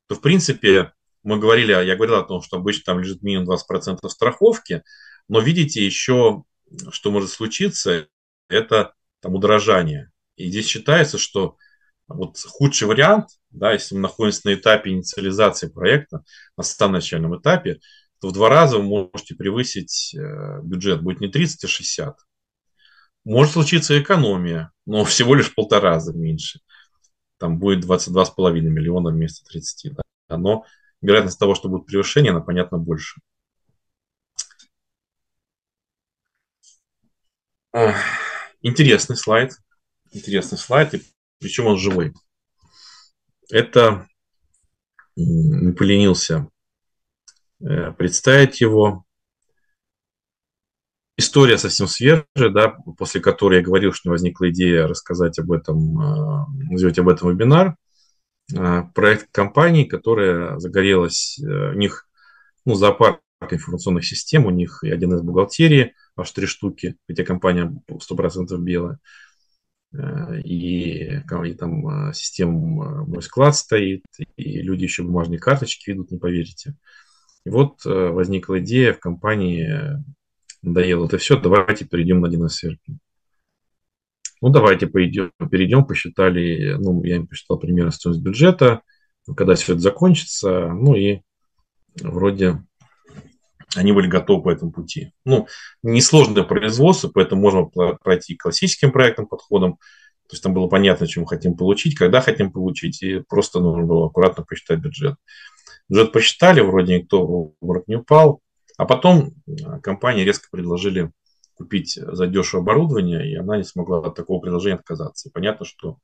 то, в принципе, мы говорили, я говорил о том, что обычно там лежит минимум 20% страховки, но видите еще, что может случиться, это там удорожание. И здесь считается, что вот худший вариант, да, если мы находимся на этапе инициализации проекта, на самом начальном этапе, то в два раза вы можете превысить э, бюджет, будет не 30, а 60. Может случиться экономия, но всего лишь полтора раза меньше. Там будет 22,5 миллиона вместо 30. Да. Но вероятность того, что будет превышение, она, понятно, больше. Интересный слайд. Интересный слайд, и причем он живой. Это не поленился э, представить его. История совсем свежая, да, после которой я говорил, что возникла идея рассказать об этом, э, сделать об этом вебинар. Э, проект компании, которая загорелась, у них ну, зоопарк информационных систем, у них и один из бухгалтерии, аж три штуки, хотя компания 100% белая. Э, и, и там система мой склад стоит, и люди еще бумажные карточки ведут, не поверите. И вот э, возникла идея в компании, надоело это все, давайте перейдем на 1С ERP. Ну, давайте пойдем, перейдем, посчитали, ну, я им посчитал примерно стоимость бюджета, когда все это закончится, ну и вроде они были готовы по этому пути. Ну, несложное производство, поэтому можно пройти классическим проектным подходом, то есть там было понятно, чем мы хотим получить, когда хотим получить, и просто нужно было аккуратно посчитать бюджет. Бюджет посчитали, вроде никто в обморок не упал, а потом э, компании резко предложили купить задешево оборудование, и она не смогла от такого предложения отказаться. И понятно, что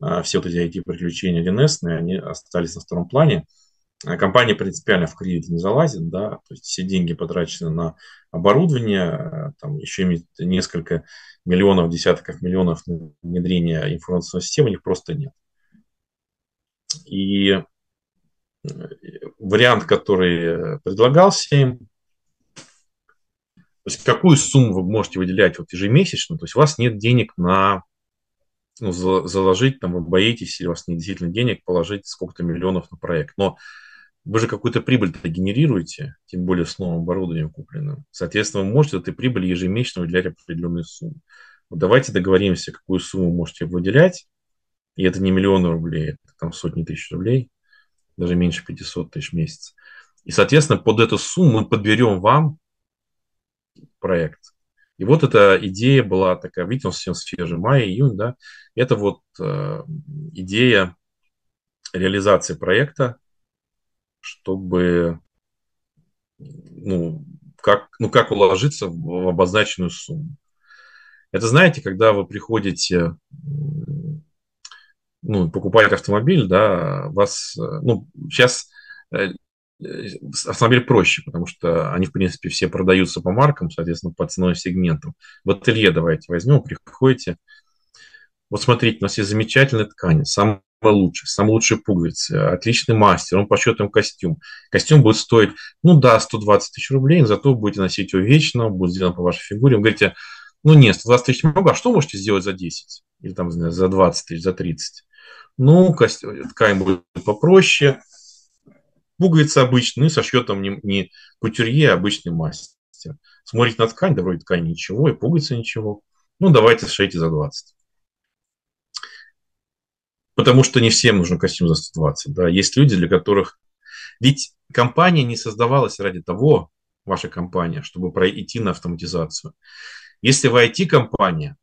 э, все вот эти IT-приключения 1С, они остались на втором плане, компания принципиально в кредит не залазит, да, то есть все деньги потрачены на оборудование, э, там еще несколько миллионов, десятков миллионов на внедрение информационной системы, у них просто нет. И э, вариант, который предлагался им, то есть какую сумму вы можете выделять вот ежемесячно, то есть у вас нет денег на ну, заложить, там вы боитесь, или у вас нет действительно денег положить сколько-то миллионов на проект. Но вы же какую-то прибыль-то генерируете, тем более с новым оборудованием купленным. Соответственно, вы можете этой прибыли ежемесячно выделять определенную сумму. Вот давайте договоримся, какую сумму можете выделять. И это не миллионы рублей, это там сотни тысяч рублей, даже меньше 500 тысяч в месяц. И, соответственно, под эту сумму мы подберем вам проект. И вот эта идея была такая, видите, он совсем свежий, май, июнь, да. Это вот э, идея реализации проекта чтобы ну, как, ну, как уложиться в обозначенную сумму. Это знаете, когда вы приходите, ну, покупать автомобиль, да, вас, ну, сейчас э, автомобиль проще, потому что они, в принципе, все продаются по маркам, соответственно, по ценовым сегментам. В ателье давайте возьмем, приходите. Вот смотрите, у нас есть замечательная ткань, самая лучше, самый лучший пуговицы, отличный мастер, он по счетам костюм. Костюм будет стоить, ну да, 120 тысяч рублей, но зато будете носить его вечно, будет сделан по вашей фигуре. Вы говорите, ну нет, 120 тысяч много, а что можете сделать за 10? Или там за 20 тысяч, за 30? Ну, костюм, ткань будет попроще, пуговицы обычные, ну, со счетом не, не кутюрье, а обычный мастер. Смотрите на ткань, да вроде ткань ничего, и пуговицы ничего. Ну, давайте сшейте за 20. Потому что не всем нужен костюм за 120. Да. Есть люди, для которых... Ведь компания не создавалась ради того, ваша компания, чтобы пройти на автоматизацию. Если вы IT-компания,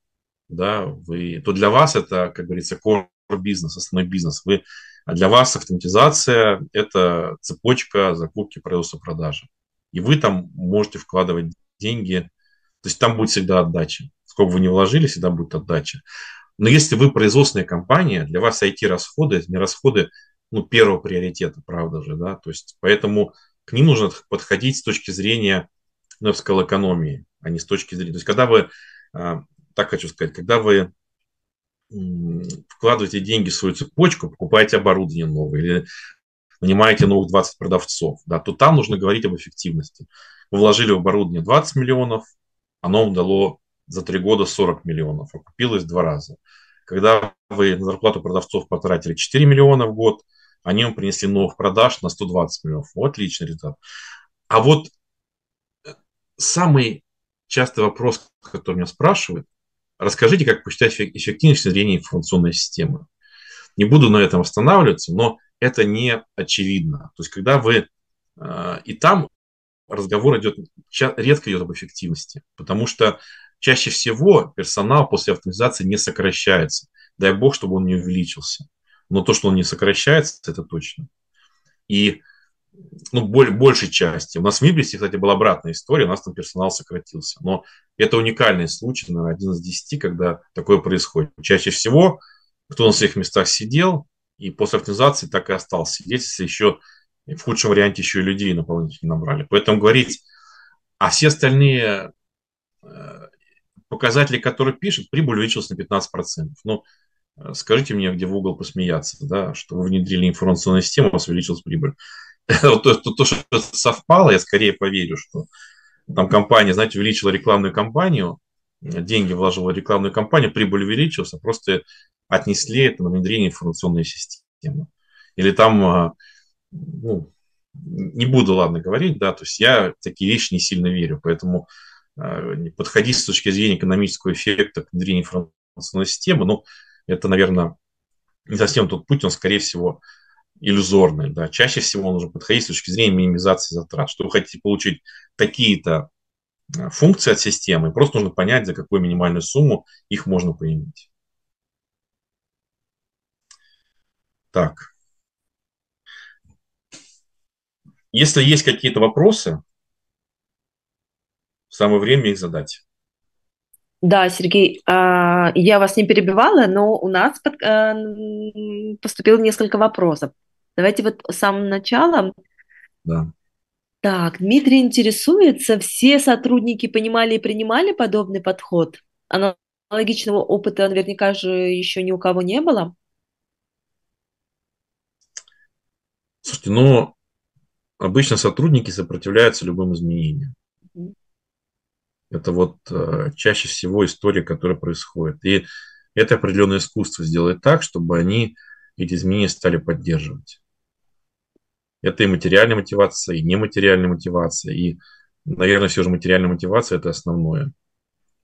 да, вы, то для вас это, как говорится, core бизнес, основной бизнес. Вы, а для вас автоматизация – это цепочка закупки, производства, продажи. И вы там можете вкладывать деньги То есть там будет всегда отдача. Сколько вы ни вложили, всегда будет отдача. Но если вы производственная компания, для вас IT-расходы – не расходы ну, первого приоритета, правда же, да, то есть поэтому к ним нужно подходить с точки зрения, ну, я бы сказал, экономии, а не с точки зрения, то есть когда вы, а, так хочу сказать, когда вы вкладываете деньги в свою цепочку, покупаете оборудование новое или нанимаете новых 20 продавцов, да, то там нужно говорить об эффективности. Вы вложили в оборудование 20 миллионов, оно вам дало за три года 40 миллионов, окупилось два раза. Когда вы на зарплату продавцов потратили 4 миллиона в год, они вам принесли новых продаж на 120 миллионов. Вот отличный результат. А вот э, самый частый вопрос, который меня спрашивают, расскажите, как посчитать эффективность зрения информационной системы. Не буду на этом останавливаться, но это не очевидно. То есть, когда вы э, и там разговор идет, редко идет об эффективности, потому что чаще всего персонал после автоматизации не сокращается. Дай бог, чтобы он не увеличился. Но то, что он не сокращается, это точно. И ну, боль, большей части. У нас в Мибрисе, кстати, была обратная история, у нас там персонал сократился. Но это уникальный случай, наверное, один из десяти, когда такое происходит. Чаще всего, кто на своих местах сидел, и после автоматизации так и остался сидеть, если еще в худшем варианте еще и людей дополнительно набрали. Поэтому говорить, а все остальные э, показатели, которые пишут, прибыль увеличилась на 15%. Ну, э, скажите мне, где в угол посмеяться, да, что вы внедрили информационную систему, у вас увеличилась прибыль. То, то, что совпало, я скорее поверю, что там компания, знаете, увеличила рекламную кампанию, деньги вложила в рекламную кампанию, прибыль увеличилась, а просто отнесли это на внедрение информационной системы. Или там э, ну, не буду, ладно, говорить, да, то есть я такие вещи не сильно верю, поэтому э, подходить с точки зрения экономического эффекта к внедрению информационной системы, ну, это, наверное, не совсем тот путь, он, скорее всего, иллюзорный, да, чаще всего нужно подходить с точки зрения минимизации затрат, что вы хотите получить такие-то э, функции от системы, просто нужно понять, за какую минимальную сумму их можно поиметь. Так, Если есть какие-то вопросы, самое время их задать. Да, Сергей, а, я вас не перебивала, но у нас а, поступило несколько вопросов. Давайте вот с самого начала. Да. Так, Дмитрий интересуется, все сотрудники понимали и принимали подобный подход? Аналогичного опыта наверняка же еще ни у кого не было. Слушайте, ну, обычно сотрудники сопротивляются любым изменениям. Это вот э, чаще всего история, которая происходит. И это определенное искусство сделать так, чтобы они эти изменения стали поддерживать. Это и материальная мотивация, и нематериальная мотивация. И, наверное, все же материальная мотивация – это основное.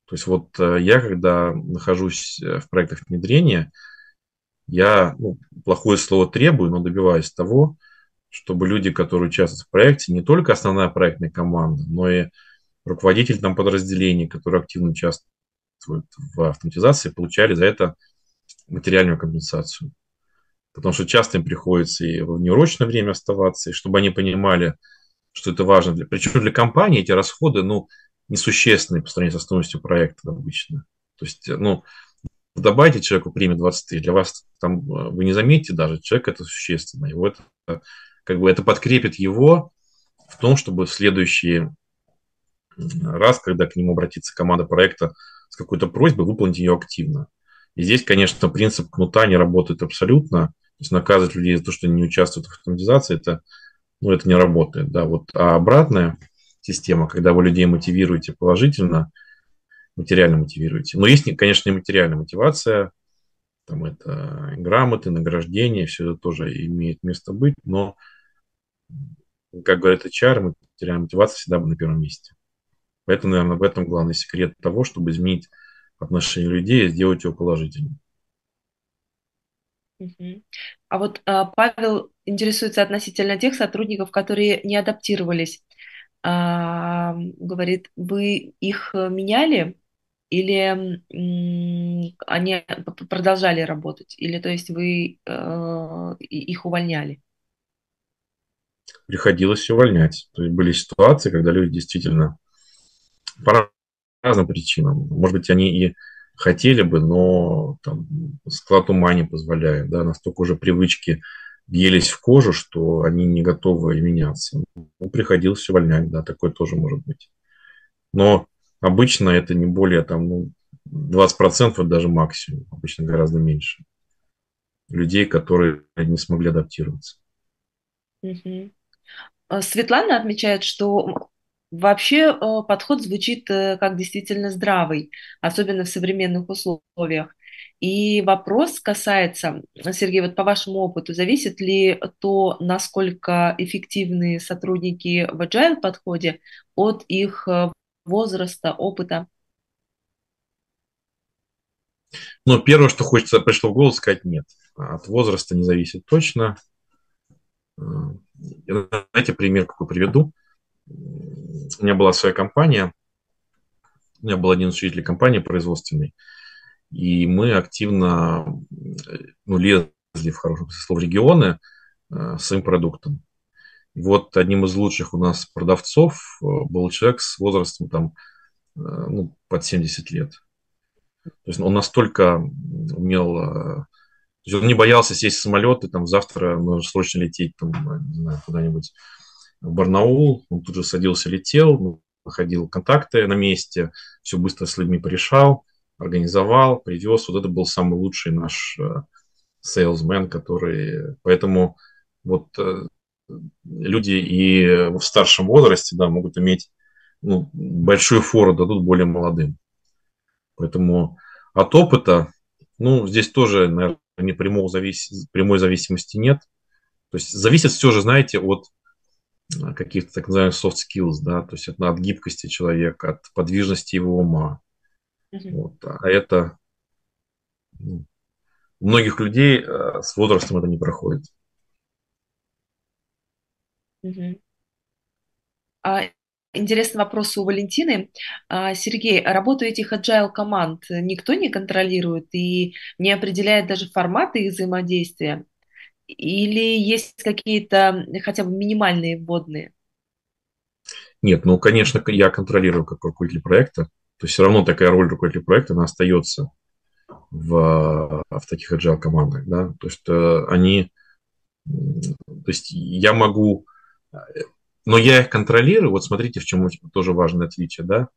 То есть вот э, я, когда нахожусь э, в проектах внедрения, я ну, плохое слово требую, но добиваюсь того, чтобы люди, которые участвуют в проекте, не только основная проектная команда, но и руководитель там подразделений, которые активно участвуют в автоматизации, получали за это материальную компенсацию. Потому что часто им приходится и в неурочное время оставаться, и чтобы они понимали, что это важно. Для, причем для компании эти расходы, ну, несущественные по сравнению со стоимостью проекта обычно. То есть, ну, добавите человеку премию 23, для вас там э, вы не заметите даже, человек это существенно. Его это как бы это подкрепит его в том, чтобы в следующий раз, когда к нему обратится команда проекта с какой-то просьбой, выполнить ее активно. И здесь, конечно, принцип кнута не работает абсолютно. То есть наказывать людей за то, что они не участвуют в автоматизации, это, ну, это не работает. Да. Вот, а обратная система, когда вы людей мотивируете положительно, материально мотивируете. Но есть, конечно, и материальная мотивация, там это грамоты, награждение, все это тоже имеет место быть, но как говорят HR, материальная мотивация всегда на первом месте. Поэтому, наверное, в этом главный секрет того, чтобы изменить отношение людей и сделать его положительным. А вот а, Павел интересуется относительно тех сотрудников, которые не адаптировались. А, говорит, вы их меняли или они продолжали работать? Или, то есть, вы а, их увольняли? приходилось увольнять. То есть были ситуации, когда люди действительно по разным причинам. Может быть, они и хотели бы, но там, склад ума не позволяет, да, настолько уже привычки въелись в кожу, что они не готовы меняться. Ну, приходилось увольнять, да, такое тоже может быть. Но обычно это не более там, ну, 20% это даже максимум, обычно гораздо меньше людей, которые не смогли адаптироваться. Угу. Светлана отмечает, что вообще э, подход звучит э, как действительно здравый, особенно в современных условиях. И вопрос касается, Сергей, вот по вашему опыту, зависит ли то, насколько эффективны сотрудники в agile подходе от их э, возраста, опыта? Ну, первое, что хочется, пришло в голову, сказать нет. От возраста не зависит точно. Знаете, пример какой приведу. У меня была своя компания, у меня был один учитель компании производственной, и мы активно ну, лезли в хорошем смысле в регионы э, своим продуктом. И вот одним из лучших у нас продавцов э, был человек с возрастом там, э, ну, под 70 лет. То есть он настолько умел... Э, то есть он не боялся сесть в самолет и там завтра нужно срочно лететь там, не знаю, куда-нибудь в Барнаул. Он тут же садился, летел, находил контакты на месте, все быстро с людьми порешал организовал, привез. Вот это был самый лучший наш сейлсмен, который... Поэтому вот э, люди и в старшем возрасте да, могут иметь ну, большую фору, дадут более молодым. Поэтому от опыта, ну, здесь тоже, наверное, не прямой, завис... прямой зависимости нет. То есть зависит все же, знаете, от каких-то так называемых soft skills, да, то есть от, от гибкости человека, от подвижности его ума, вот. А это ну, у многих людей э, с возрастом это не проходит. А, интересный вопрос у Валентины. А, Сергей, работу этих agile команд никто не контролирует и не определяет даже форматы их взаимодействия? Или есть какие-то хотя бы минимальные вводные? Нет, ну, конечно, я контролирую как руководитель проекта. То есть все равно такая роль руководителя проекта, она остается в, в таких agile командах, да, то есть э, они, то есть я могу, но я их контролирую, вот смотрите, в чем тоже важное отличие, да,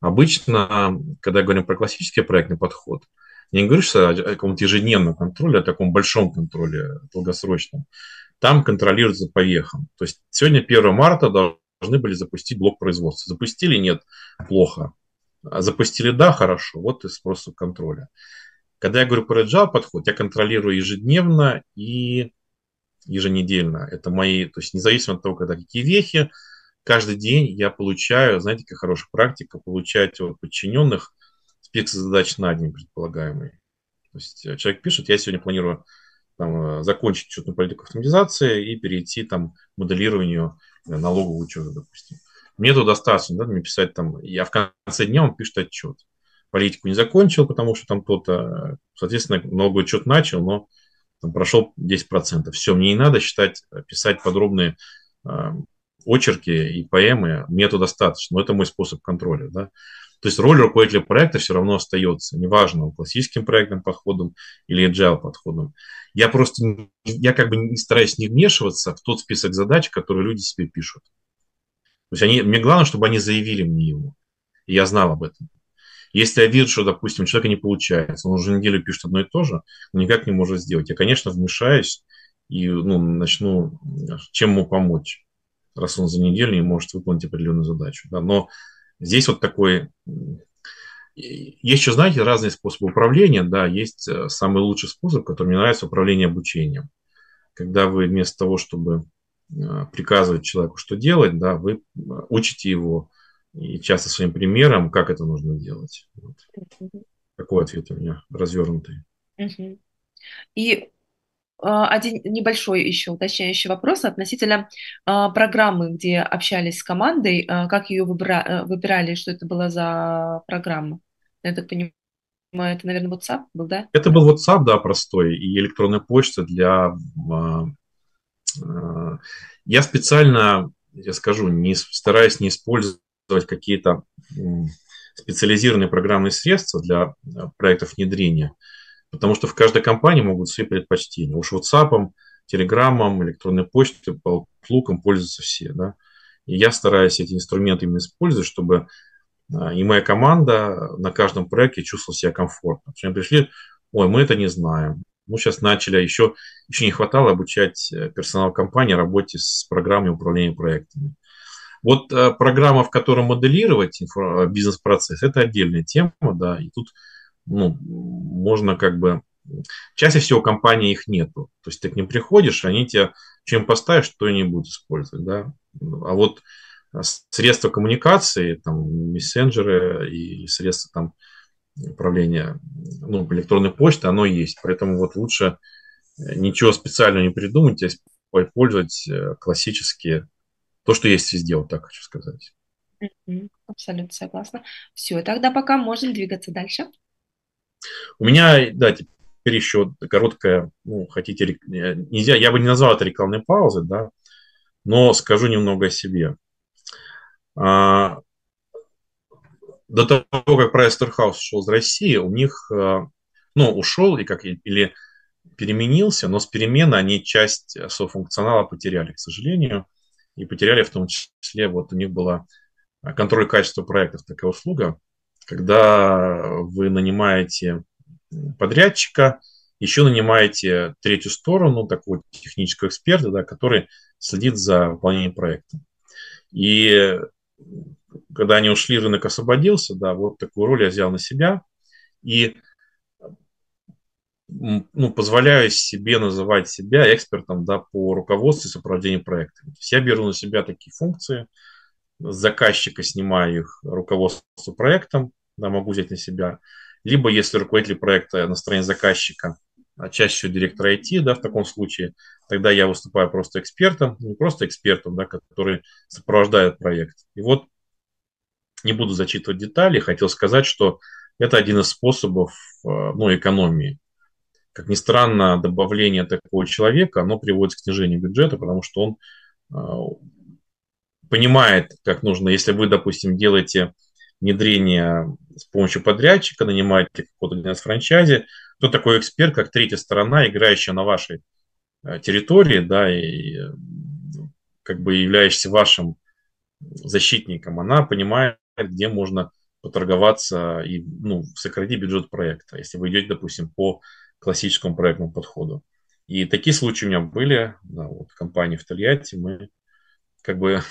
обычно, когда говорим про классический проектный подход, не говоришь о каком-то ежедневном контроле, о таком большом контроле долгосрочном, там контролируется по вехам. То есть сегодня 1 марта должны были запустить блок производства. Запустили? Нет. Плохо. А запустили, да, хорошо, вот и спрос контроля. Когда я говорю про agile подход, я контролирую ежедневно и еженедельно. Это мои, то есть независимо от того, когда какие вехи, каждый день я получаю, знаете, как хорошая практика, получать от подчиненных список задач на день предполагаемый. То есть э, человек пишет, я сегодня планирую там, э, закончить учетную политику автоматизации и перейти там, к моделированию э, налогового учета, допустим. Мне этого достаточно, да, мне писать там, я в конце дня он пишет отчет. Политику не закончил, потому что там кто-то, соответственно, налоговый учет начал, но там прошел 10%. Все, мне не надо считать, писать подробные э, очерки и поэмы, мне этого достаточно, но это мой способ контроля, да. То есть роль руководителя проекта все равно остается, неважно, классическим проектным подходом или agile подходом. Я просто, я как бы не стараюсь не вмешиваться в тот список задач, которые люди себе пишут. То есть они, мне главное, чтобы они заявили мне его. И я знал об этом. Если я вижу, что, допустим, человека не получается, он уже неделю пишет одно и то же, но никак не может сделать, я, конечно, вмешаюсь и ну, начну, чем ему помочь, раз он за неделю не может выполнить определенную задачу. Да. Но здесь вот такой... Есть еще, знаете, разные способы управления. Да, есть э, самый лучший способ, который мне нравится, управление обучением. Когда вы вместо того, чтобы Э, приказывать человеку, что делать, да, вы э, учите его и часто своим примером, как это нужно делать. Вот. Такой ответ у меня развернутый. И один небольшой еще уточняющий вопрос относительно а, программы, где общались с командой, а, как ее выбира, выбирали, что это была за программа? Я так понимаю, это, наверное, WhatsApp был, да? Это был WhatsApp, да, простой, и электронная почта для Э, я специально, я скажу, не, стараюсь не использовать какие-то специализированные программные средства для проектов внедрения, потому что в каждой компании могут свои предпочтения. Уж WhatsApp, Telegram, электронной почтой, Outlook пользуются все. Да? И я стараюсь эти инструменты именно использовать, чтобы и моя команда на каждом проекте чувствовала себя комфортно. Потому что пришли, ой, мы это не знаем, мы сейчас начали, еще, еще не хватало обучать э, персонал компании работе с программой управления проектами. Вот э, программа, в которой моделировать инфра- бизнес-процесс, это отдельная тема, да, и тут ну, можно как бы... Чаще всего компании их нету. То есть ты к ним приходишь, они тебя чем поставишь, то и не будут использовать, да. А вот средства коммуникации, там, мессенджеры и средства там управления ну, электронной почты, оно есть. Поэтому вот лучше ничего специального не придумать, а использовать э, классические, то, что есть везде, вот так хочу сказать. Абсолютно согласна. Все, тогда пока можем двигаться дальше. У меня, да, теперь еще короткая, ну, хотите, э, нельзя, я бы не назвал это рекламной паузой, да, но скажу немного о себе. А, до того, как Прайс Торхаус ушел из России, у них, э, ну, ушел и как, или переменился, но с перемены они часть своего функционала потеряли, к сожалению, и потеряли в том числе, вот у них была контроль качества проектов, такая услуга, когда вы нанимаете подрядчика, еще нанимаете третью сторону, такого технического эксперта, да, который следит за выполнением проекта. И когда они ушли, рынок освободился, да, вот такую роль я взял на себя. И ну, позволяю себе называть себя экспертом да, по руководству и сопровождению проектами. То есть я беру на себя такие функции, с заказчика снимаю их руководство проектом, да, могу взять на себя. Либо, если руководитель проекта на стороне заказчика, а чаще всего директор IT, да, в таком случае, тогда я выступаю просто экспертом, не просто экспертом, да, который сопровождает проект. И вот не буду зачитывать детали, хотел сказать, что это один из способов э, ну, экономии. Как ни странно, добавление такого человека, оно приводит к снижению бюджета, потому что он э, понимает, как нужно, если вы, допустим, делаете внедрение с помощью подрядчика, нанимаете какого-то франчайзи, то такой эксперт, как третья сторона, играющая на вашей э, территории, да, и как бы являющийся вашим защитником, она понимает, где можно поторговаться и ну, сократить бюджет проекта, если вы идете, допустим, по классическому проектному подходу. И такие случаи у меня были, да, вот в компании в Тольятти, мы как бы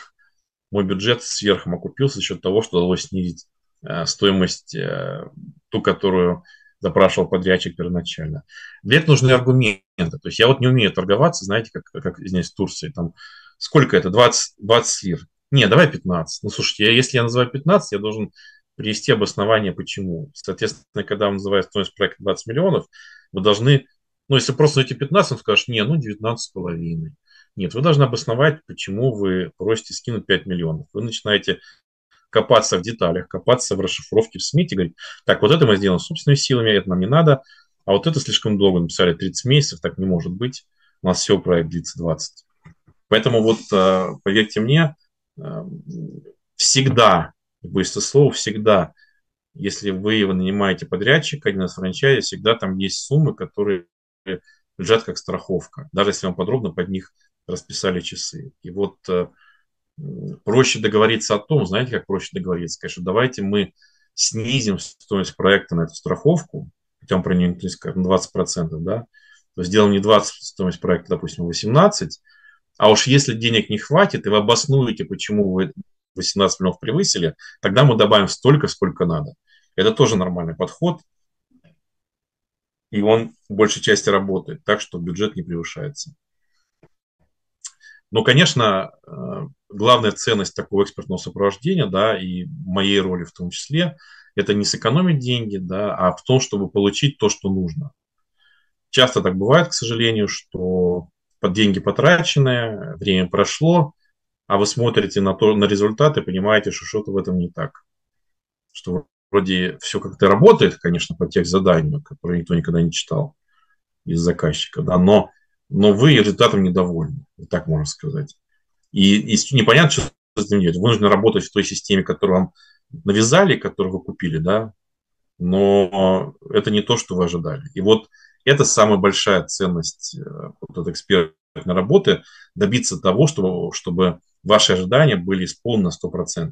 мой бюджет сверхом окупился за счет того, что удалось снизить э, стоимость, э, ту, которую запрашивал подрядчик первоначально. Для этого нужны аргументы. То есть я вот не умею торговаться, знаете, как, как здесь в Турции, там сколько это, 20, 20 лир. Не, давай 15. Ну, слушайте, я, если я называю 15, я должен привести обоснование, почему. Соответственно, когда вы называете стоимость проекта 20 миллионов, вы должны, ну, если просто эти 15, он скажет, не, ну, 19 с половиной. Нет, вы должны обосновать, почему вы просите скинуть 5 миллионов. Вы начинаете копаться в деталях, копаться в расшифровке в СМИ и говорить, так, вот это мы сделаем собственными силами, это нам не надо, а вот это слишком долго, написали 30 месяцев, так не может быть, у нас все проект длится 20. Поэтому вот, э, поверьте мне, Эм, всегда, быстро слово, всегда, если вы нанимаете подрядчика, один из франчайзи, всегда там есть суммы, которые лежат как страховка, даже если вам подробно под них расписали часы. И вот э, проще договориться о том, знаете, как проще договориться, конечно, давайте мы снизим стоимость проекта на эту страховку, хотя он про нее 20%, да, то сделаем не 20 стоимость проекта, допустим, 18, а уж если денег не хватит, и вы обоснуете, почему вы 18 миллионов превысили, тогда мы добавим столько, сколько надо. Это тоже нормальный подход. И он в большей части работает, так что бюджет не превышается. Но, конечно, э, главная ценность такого экспертного сопровождения, да, и моей роли в том числе, это не сэкономить деньги, да, а в том, чтобы получить то, что нужно. Часто так бывает, к сожалению, что под деньги потраченные, время прошло, а вы смотрите на, то, на результаты и понимаете, что что-то в этом не так. Что вроде все как-то работает, конечно, по тех заданиям, которые никто никогда не читал из заказчика, да, но, но вы результатом недовольны, так можно сказать. И, и непонятно, что с этим делать. Вы нужно работать в той системе, которая вам навязали, который вы купили, да, но это не то, что вы ожидали. И вот это самая большая ценность э, вот этой экспертной работы, добиться того, чтобы, чтобы ваши ожидания были исполнены на 100%.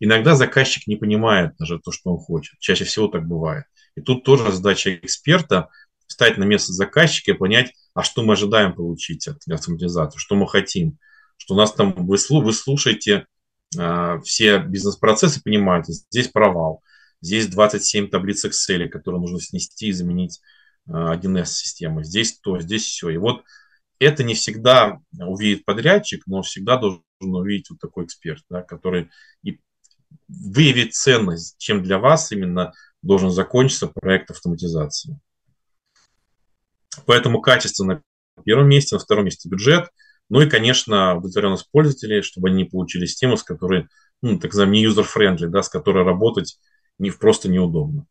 Иногда заказчик не понимает даже то, что он хочет. Чаще всего так бывает. И тут тоже задача эксперта встать на место заказчика и понять, а что мы ожидаем получить от автоматизации, что мы хотим. Что у нас там, вы, вы слушаете э, все бизнес-процессы, понимаете, здесь провал, здесь 27 таблиц Excel, которые нужно снести и заменить э, 1С-системой, здесь то, здесь все. И вот это не всегда увидит подрядчик, но всегда должен увидеть вот такой эксперт, да, который и выявит ценность, чем для вас именно должен закончиться проект автоматизации. Поэтому качество на первом месте, на втором месте бюджет, ну и, конечно, удовлетворенность пользователей, чтобы они получили систему, с которой, ну, так называемый, не user-friendly, да, с которой работать не, просто неудобно.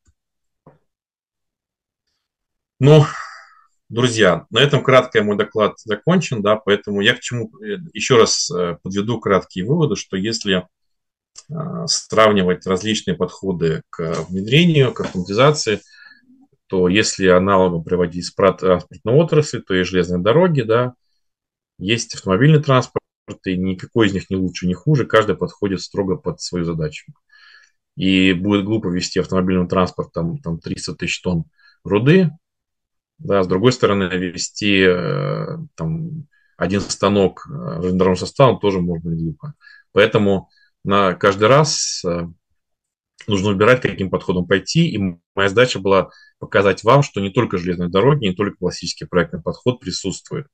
Ну, друзья, на этом краткий мой доклад закончен, да, поэтому я к чему э, еще раз э, подведу краткие выводы, что если а, сравнивать различные подходы к внедрению, к автоматизации, то если аналогом приводить из транспортной отрасли, то и железные дороги, да, есть автомобильный транспорт, и никакой из них не лучше, не хуже, каждый подходит строго под свою задачу. И будет глупо вести автомобильным транспортом там 300 тысяч тонн руды, да, с другой стороны, вести э, там один станок э, железнодорожного состава тоже можно глупо. Поэтому на каждый раз э, нужно выбирать, каким подходом пойти. И моя задача была показать вам, что не только железные дороги, не только классический проектный подход присутствует,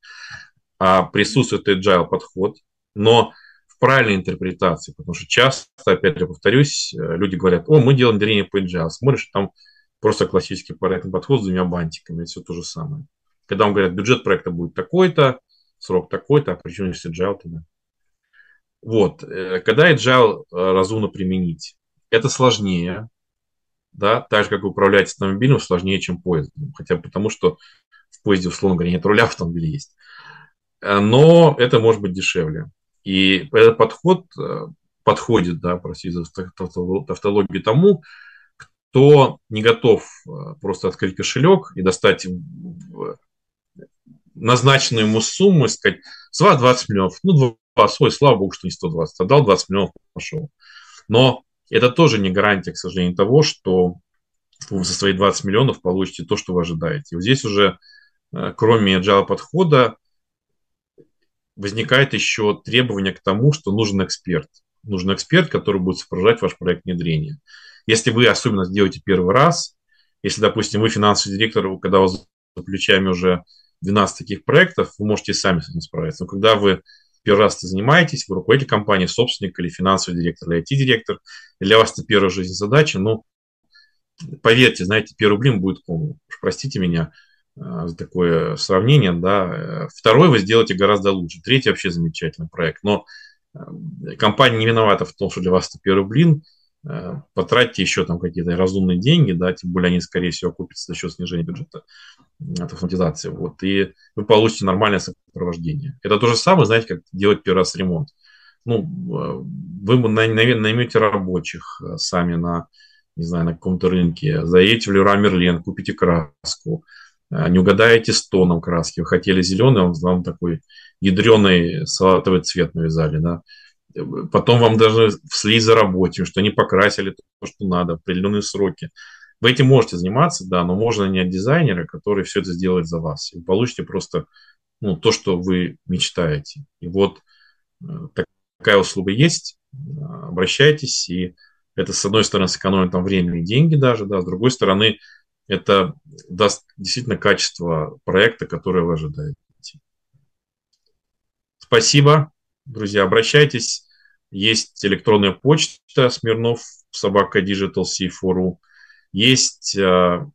а присутствует agile подход, но в правильной интерпретации, потому что часто, опять же повторюсь, люди говорят, о, мы делаем деление по agile, смотришь, там просто классический проектный подход с двумя бантиками, все то же самое. Когда вам говорят, бюджет проекта будет такой-то, срок такой-то, а причем есть agile тогда? Вот, э, когда agile э, разумно применить? Это сложнее, да, так же, как управлять автомобилем, сложнее, чем поездом. Хотя потому, что в поезде, условно говоря, нет руля, в автомобиле есть. Э, но это может быть дешевле. И этот подход подходит, да, простите за тавтологию, тому, кто не готов просто открыть кошелек и достать назначенную ему сумму и сказать, с вас 20 миллионов, ну, свой, слава богу, что не 120, отдал 20 миллионов, пошел. Но это тоже не гарантия, к сожалению, того, что вы за свои 20 миллионов получите то, что вы ожидаете. И вот здесь уже, э, кроме agile подхода, возникает еще требование к тому, что нужен эксперт. Нужен эксперт, который будет сопровождать ваш проект внедрения. Если вы особенно сделаете первый раз, если, допустим, вы финансовый директор, когда у вас за плечами уже 12 таких проектов, вы можете сами с этим справиться. Но когда вы первый раз ты занимаетесь, вы руководитель компании, собственник или финансовый директор, или IT-директор, для вас это первая жизнь задача, ну, поверьте, знаете, первый блин будет комом. Простите меня э, за такое сравнение, да. Второй вы сделаете гораздо лучше. Третий вообще замечательный проект. Но э, компания не виновата в том, что для вас это первый блин. Э, потратьте еще там какие-то разумные деньги, да, тем более они, скорее всего, окупятся за счет снижения бюджета автоматизации. Вот, и вы получите нормальное сопровождение. Это то же самое, знаете, как делать первый раз ремонт. Ну, э, вы наймете рабочих э, сами на, не знаю, на каком-то рынке, заедете в Леруа Мерлен, купите краску, не угадаете с тоном краски, вы хотели зеленый, вам, вам такой ядреный салатовый цвет навязали, да, потом вам даже вслед за работе, что они покрасили то, что надо, в определенные сроки. Вы этим можете заниматься, да, но можно не от дизайнера, который все это сделает за вас. И получите просто ну, то, что вы мечтаете. И вот э, такая услуга есть, обращайтесь, и это, с одной стороны, сэкономит там время и деньги даже, да, с другой стороны, это даст действительно качество проекта, которое вы ожидаете. Спасибо, друзья, обращайтесь. Есть электронная почта Смирнов, собака Digital C4.ru. Есть э,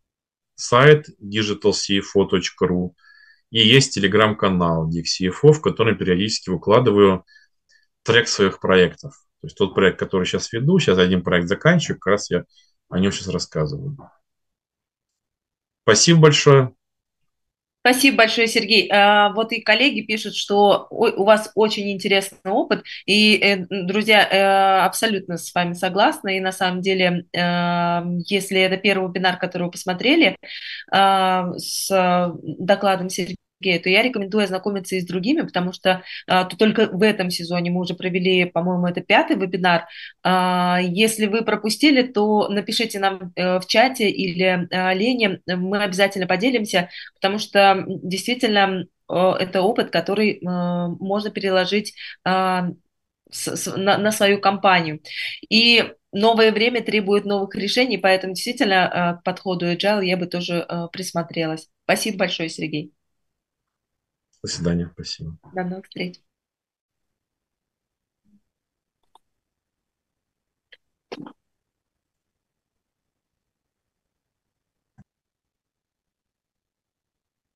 сайт digitalcfo.ru. И есть телеграм-канал DXCFO, в котором периодически выкладываю трек своих проектов. То есть тот проект, который сейчас веду, сейчас один проект заканчиваю, как раз я о нем сейчас рассказываю. Спасибо большое. Спасибо большое, Сергей. А, вот и коллеги пишут, что у вас очень интересный опыт. И, э, друзья, э, абсолютно с вами согласна. И на самом деле, э, если это первый вебинар, который вы посмотрели с докладом Сергея, то я рекомендую ознакомиться и с другими, потому что а, то только в этом сезоне мы уже провели, по-моему, это пятый вебинар. А, если вы пропустили, то напишите нам а, в чате или а, Лене, мы обязательно поделимся, потому что действительно это опыт, который а, можно переложить а, на, на свою компанию. И новое время требует новых решений, поэтому действительно к подходу Agile я бы тоже присмотрелась. Спасибо большое, Сергей. До свидания. Спасибо. До новых встреч.